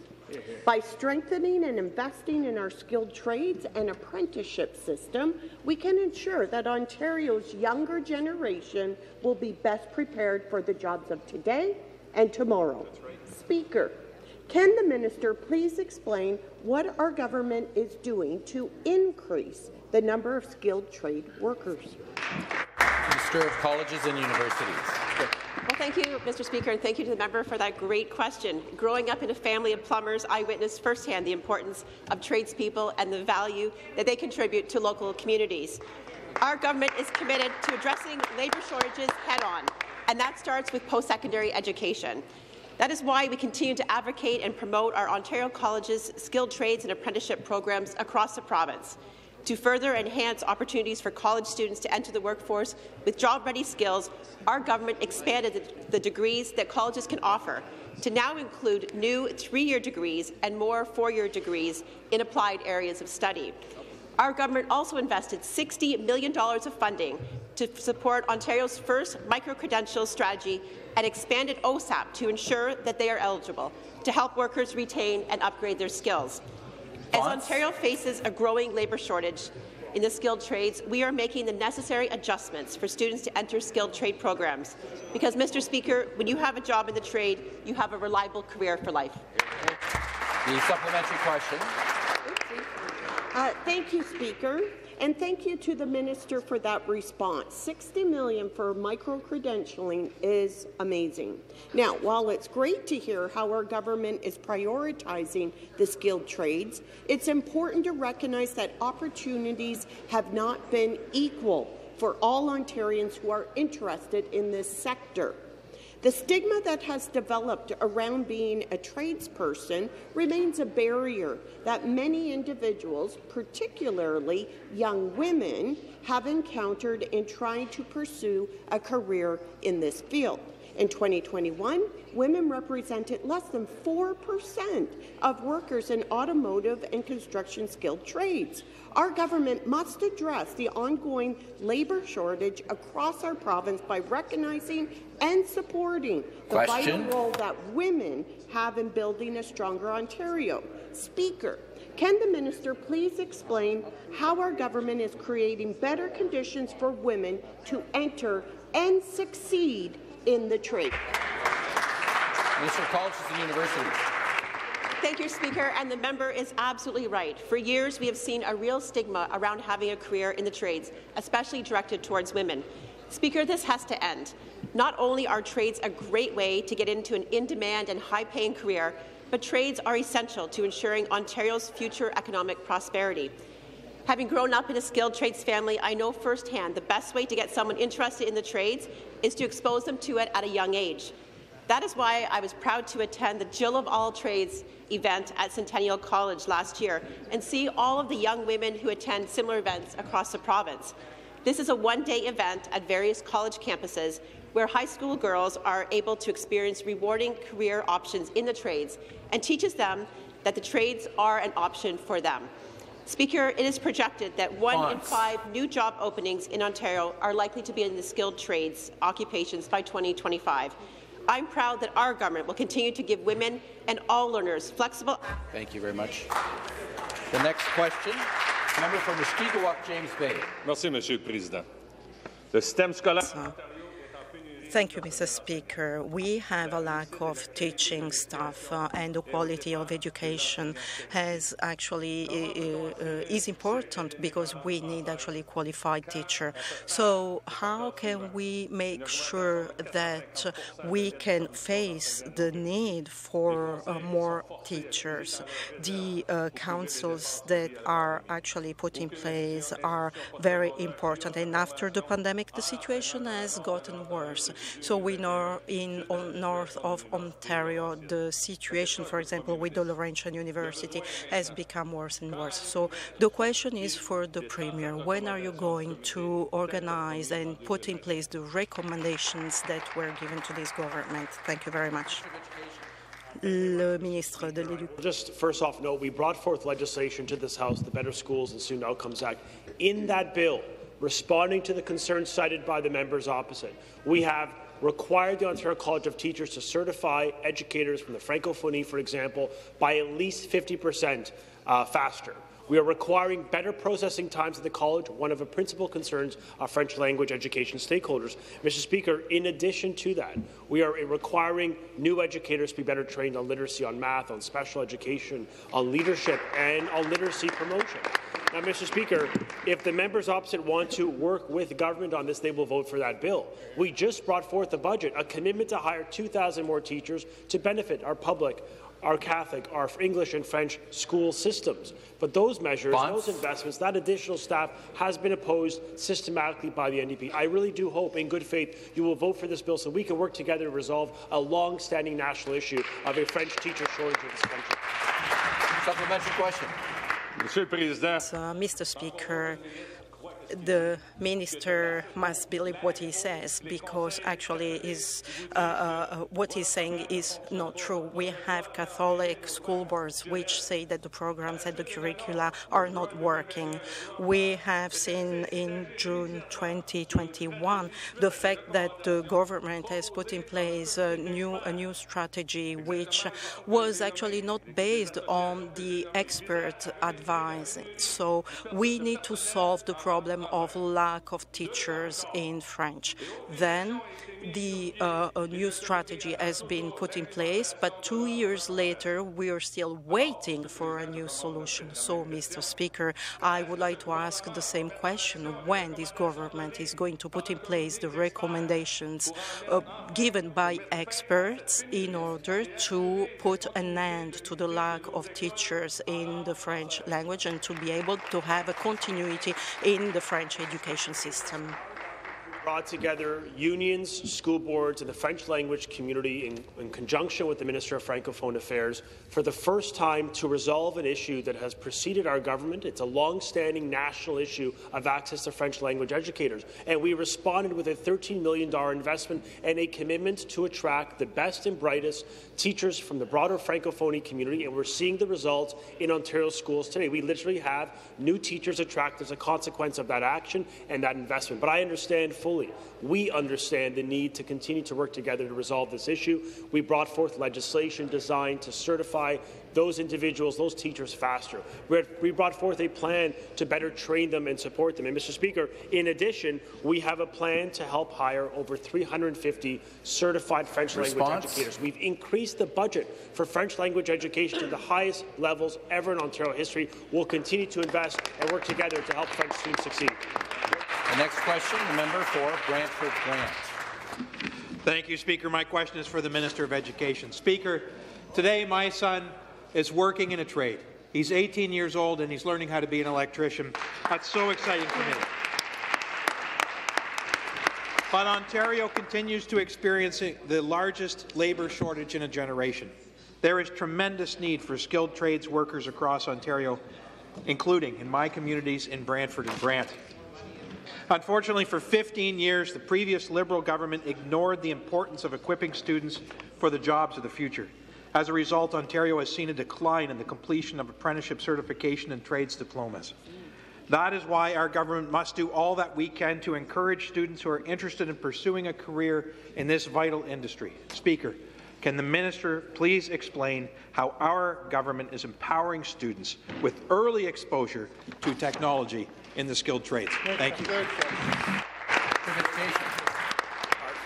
[SPEAKER 23] By strengthening and investing in our skilled trades and apprenticeship system, we can ensure that Ontario's younger generation will be best prepared for the jobs of today and tomorrow. Speaker, can the minister please explain what our government is doing to increase the number of skilled trade workers?
[SPEAKER 1] Minister of Colleges and Universities.
[SPEAKER 14] Well, thank you, Mr. Speaker, and thank you to the member for that great question. Growing up in a family of plumbers, I witnessed firsthand the importance of tradespeople and the value that they contribute to local communities. Our government is committed to addressing labour shortages head-on, and that starts with post-secondary education. That is why we continue to advocate and promote our Ontario colleges' skilled trades and apprenticeship programs across the province to further enhance opportunities for college students to enter the workforce with job-ready skills, our government expanded the, degrees that colleges can offer to now include new three-year degrees and more four-year degrees in applied areas of study. Our government also invested $60 million of funding to support Ontario's first micro-credentials strategy and expanded OSAP to ensure that they are eligible to help workers retain and upgrade their skills. As Ontario faces a growing labour shortage in the skilled trades, we are making the necessary adjustments for students to enter skilled trade programs. Because, Mr. Speaker, when you have a job in the trade, you have a reliable career for life.
[SPEAKER 1] The supplementary question.
[SPEAKER 23] Uh, thank you, Speaker. And thank you to the minister for that response. 60 million for micro-credentialing is amazing. Now, while it's great to hear how our government is prioritizing the skilled trades, it's important to recognize that opportunities have not been equal for all Ontarians who are interested in this sector. The stigma that has developed around being a tradesperson remains a barrier that many individuals, particularly young women, have encountered in trying to pursue a career in this field. In 2021, women represented less than 4% of workers in automotive and construction skilled trades. Our government must address the ongoing labour shortage across our province by recognizing and supporting the
[SPEAKER 1] Question.
[SPEAKER 23] vital role that women have in building a stronger Ontario. Speaker, can the minister please explain how our government is creating better conditions for women to enter and succeed in the trade?
[SPEAKER 1] Minister of Colleges and Universities.
[SPEAKER 14] Thank you, Speaker. And the member is absolutely right. For years, we have seen a real stigma around having a career in the trades, especially directed towards women. Speaker, this has to end. Not only are trades a great way to get into an in-demand and high-paying career, but trades are essential to ensuring Ontario's future economic prosperity. Having grown up in a skilled trades family, I know firsthand the best way to get someone interested in the trades is to expose them to it at a young age. That is why I was proud to attend the Jill of All Trades event at Centennial College last year and see all of the young women who attend similar events across the province. This is a one-day event at various college campuses where high school girls are able to experience rewarding career options in the trades and teaches them that the trades are an option for them. Speaker, it is projected that one in five new job openings in Ontario are likely to be in the skilled trades occupations by 2025. I'm proud that our government will continue to give women and all learners flexible.
[SPEAKER 1] Thank you very much. The next question, member for Mushkegowuk, James Bay.
[SPEAKER 24] Merci, Monsieur le Président. Le système scolaire.
[SPEAKER 25] Thank you, Mr. Speaker. We have a lack of teaching staff, uh, and the quality of education has actually uh, is important because we need actually qualified teacher. So, how can we make sure that we can face the need for uh, more teachers? The uh, councils that are actually put in place are very important, and after the pandemic, the situation has gotten worse. So we know in north of Ontario, the situation, for example, with the Laurentian University has become worse and worse. So the question is for the Premier, when are you going to organize and put in place the recommendations that were given to this government? Thank you very much. Le ministre de.
[SPEAKER 26] Just first off, note we brought forth legislation to this House, the Better Schools and Student Outcomes Act. In that bill,
[SPEAKER 27] responding to the concerns cited by the members opposite. We have required the Ontario College of Teachers to certify educators from the Francophonie, for example, by at least 50 percent uh, faster. We are requiring better processing times at the college, one of the principal concerns of French language education stakeholders. Mr. Speaker, in addition to that, we are requiring new educators to be better trained on literacy, on math, on special education, on leadership, and on literacy promotion. Now, Mr. Speaker, if the members opposite want to work with government on this, they will vote for that bill. We just brought forth a budget, a commitment to hire 2,000 more teachers to benefit our public, our Catholic, our English and French school systems. But those measures,
[SPEAKER 1] Bonds?
[SPEAKER 27] those investments, that additional staff has been opposed systematically by the NDP. I really do hope, in good faith, you will vote for this bill so we can work together to resolve a long-standing national issue of a French teacher shortage in this country.
[SPEAKER 1] Supplementary question.
[SPEAKER 25] So, uh, Mr. Speaker, the minister must believe what he says because actually is, uh, uh, what he's saying is not true. We have Catholic school boards which say that the programs and the curricula are not working. We have seen in June 2021 the fact that the government has put in place a new, a new strategy which was actually not based on the expert advice. So we need to solve the problem of lack of teachers in French. Then the uh, new strategy has been put in place, but two years later we are still waiting for a new solution. So, Mr. Speaker, I would like to ask the same question: when this government is going to put in place the recommendations uh, given by experts in order to put an end to the lack of teachers in the French language and to be able to have a continuity in the French education system
[SPEAKER 27] brought together unions, school boards, and the French language community in, in, conjunction with the Minister of Francophone Affairs for the first time to resolve an issue that has preceded our government. It's a long-standing national issue of access to French language educators. And we responded with a $13 million investment and a commitment to attract the best and brightest teachers from the broader Francophonie community, and we're seeing the results in Ontario schools today. We literally have new teachers attracted as a consequence of that action and that investment. But I understand fully fully. We understand the need to continue to work together to resolve this issue. We brought forth legislation designed to certify those individuals, those teachers faster. We brought forth a plan to better train them and support them. And Mr. Speaker, in addition, we have a plan to help hire over 350 certified French Response? language educators. We've increased the budget for French language education to the highest levels ever in Ontario history. We'll continue to invest and work together to help French students succeed.
[SPEAKER 1] The next question, the member for Brantford Brant.
[SPEAKER 28] Thank you, Speaker. My question is for the Minister of Education. Speaker, today my son is working in a trade. He's 18 years old and he's learning how to be an electrician. That's so exciting for me. But Ontario continues to experience the largest labour shortage in a generation. There is tremendous need for skilled trades workers across Ontario, including in my communities in Brantford and Brant. Unfortunately, for 15 years, the previous Liberal government ignored the importance of equipping students for the jobs of the future. As a result, Ontario has seen a decline in the completion of apprenticeship certification and trades diplomas. That is why our government must do all that we can to encourage students who are interested in pursuing a career in this vital industry. Speaker, can the minister please explain how our government is empowering students with early exposure to technology in the skilled trades. Thank you.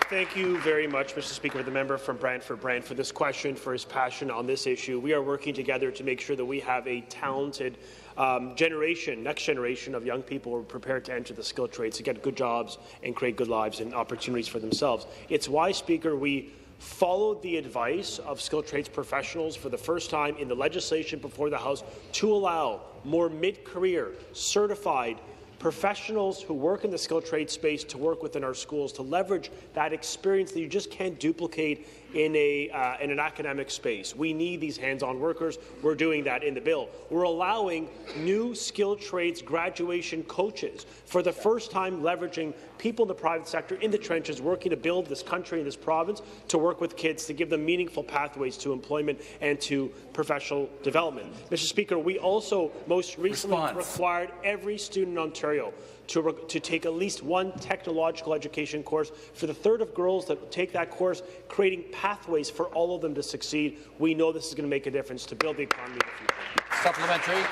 [SPEAKER 27] Thank you very much, Mr. Speaker, the member from Brantford Brant, for this question, for his passion on this issue. We are working together to make sure that we have a talented um, generation, next generation of young people who are prepared to enter the skilled trades to get good jobs and create good lives and opportunities for themselves. It's why, Speaker, we followed the advice of skilled trades professionals for the first time in the legislation before the House to allow more mid-career certified professionals who work in the skilled trade space to work within our schools to leverage that experience that you just can't duplicate in, a, uh, in an academic space. We need these hands-on workers. We're doing that in the bill. We're allowing new skilled trades graduation coaches for the first time leveraging people in the private sector in the trenches working to build this country and this province to work with kids to give them meaningful pathways to employment and to professional development. Mr. Speaker, we also most recently Response. required every student in Ontario to, to take at least one technological education course. For the third of girls that take that course, creating pathways for all of them to succeed, we know this is going to make a difference to build the economy of the future.
[SPEAKER 1] Supplementary.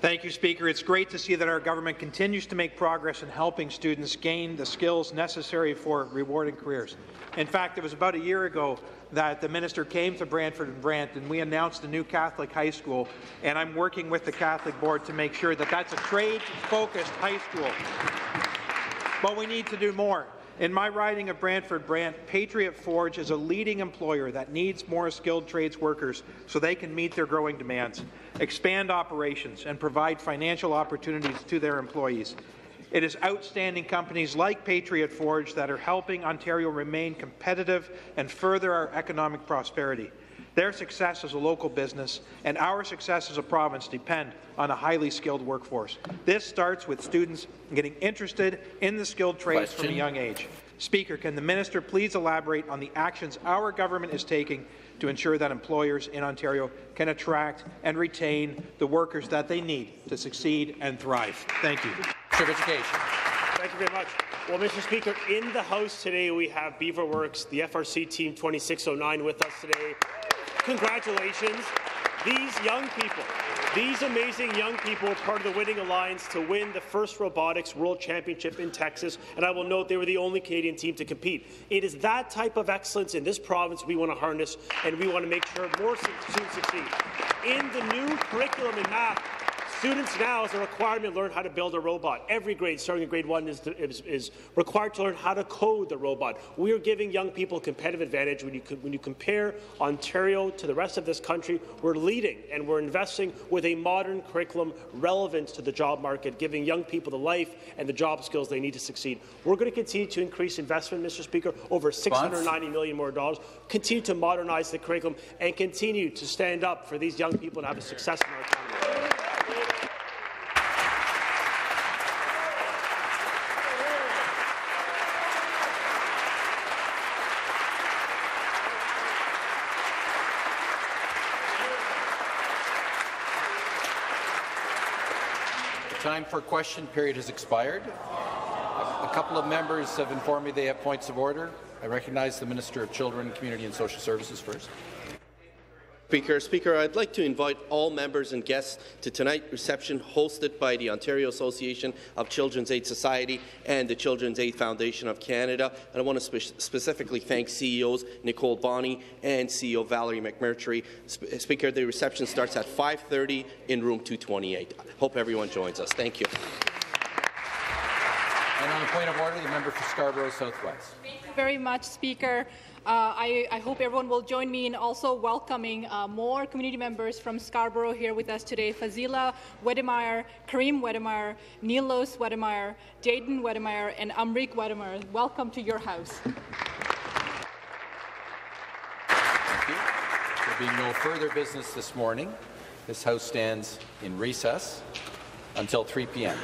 [SPEAKER 28] Thank you, Speaker. It's great to see that our government continues to make progress in helping students gain the skills necessary for rewarding careers. In fact, it was about a year ago that the minister came to Brantford and Brant, and we announced a new Catholic high school, and I'm working with the Catholic Board to make sure that that's a trade-focused high school. But we need to do more. In my riding of Brantford Brant, Patriot Forge is a leading employer that needs more skilled trades workers so they can meet their growing demands, expand operations, and provide financial opportunities to their employees. It is outstanding companies like Patriot Forge that are helping Ontario remain competitive and further our economic prosperity. Their success as a local business and our success as a province depend on a highly skilled workforce. This starts with students getting interested in the skilled trades from a young age. Speaker, can the minister please elaborate on the actions our government is taking to ensure that employers in Ontario can attract and retain the workers that they need to succeed and thrive? Thank you.
[SPEAKER 1] Minister of Education.
[SPEAKER 27] Thank you very much. Well, Mr. Speaker, in the House today we have Beaver Works, the FRC Team 2609 with us today. Congratulations. These young people, these amazing young people are part of the winning alliance to win the first robotics world championship in Texas, and I will note they were the only Canadian team to compete. It is that type of excellence in this province we want to harness, and we want to make sure more students succeed. In the new curriculum in math, Students now, as a requirement, learn how to build a robot. Every grade, starting in grade one, is, is, is required to learn how to code the robot. We are giving young people competitive advantage. When you, when you compare Ontario to the rest of this country, we're leading and we're investing with a modern curriculum relevant to the job market, giving young people the life and the job skills they need to succeed. We're going to continue to increase investment, Mr. Speaker, over 690 million more dollars, continue to modernize the curriculum, and continue to stand up for these young people and have a success in our economy.
[SPEAKER 1] Time for question period has expired. A couple of members have informed me they have points of order. I recognize the Minister of Children, Community and Social Services first.
[SPEAKER 29] Speaker, Speaker, I'd like to invite all members and guests to tonight's reception hosted by the Ontario Association of Children's Aid Society and the Children's Aid Foundation of Canada. And I want to spe- specifically thank CEOs Nicole Bonnie and CEO Valerie McMurtry. Sp- Speaker, the reception starts at 5.30 in room 228. I Hope everyone joins us. Thank you.
[SPEAKER 1] And on the point of order, the member for Scarborough Southwest.
[SPEAKER 19] Thank you very much, Speaker. Uh, I, I hope everyone will join me in also welcoming uh, more community members from Scarborough here with us today. Fazila Wedemeyer, Kareem Wedemeyer, Nilos Wedemeyer, Dayton Wedemeyer, and Amrik Wedemeyer. Welcome to your house. Thank you.
[SPEAKER 1] There being no further business this morning, this House stands in recess until 3 p.m.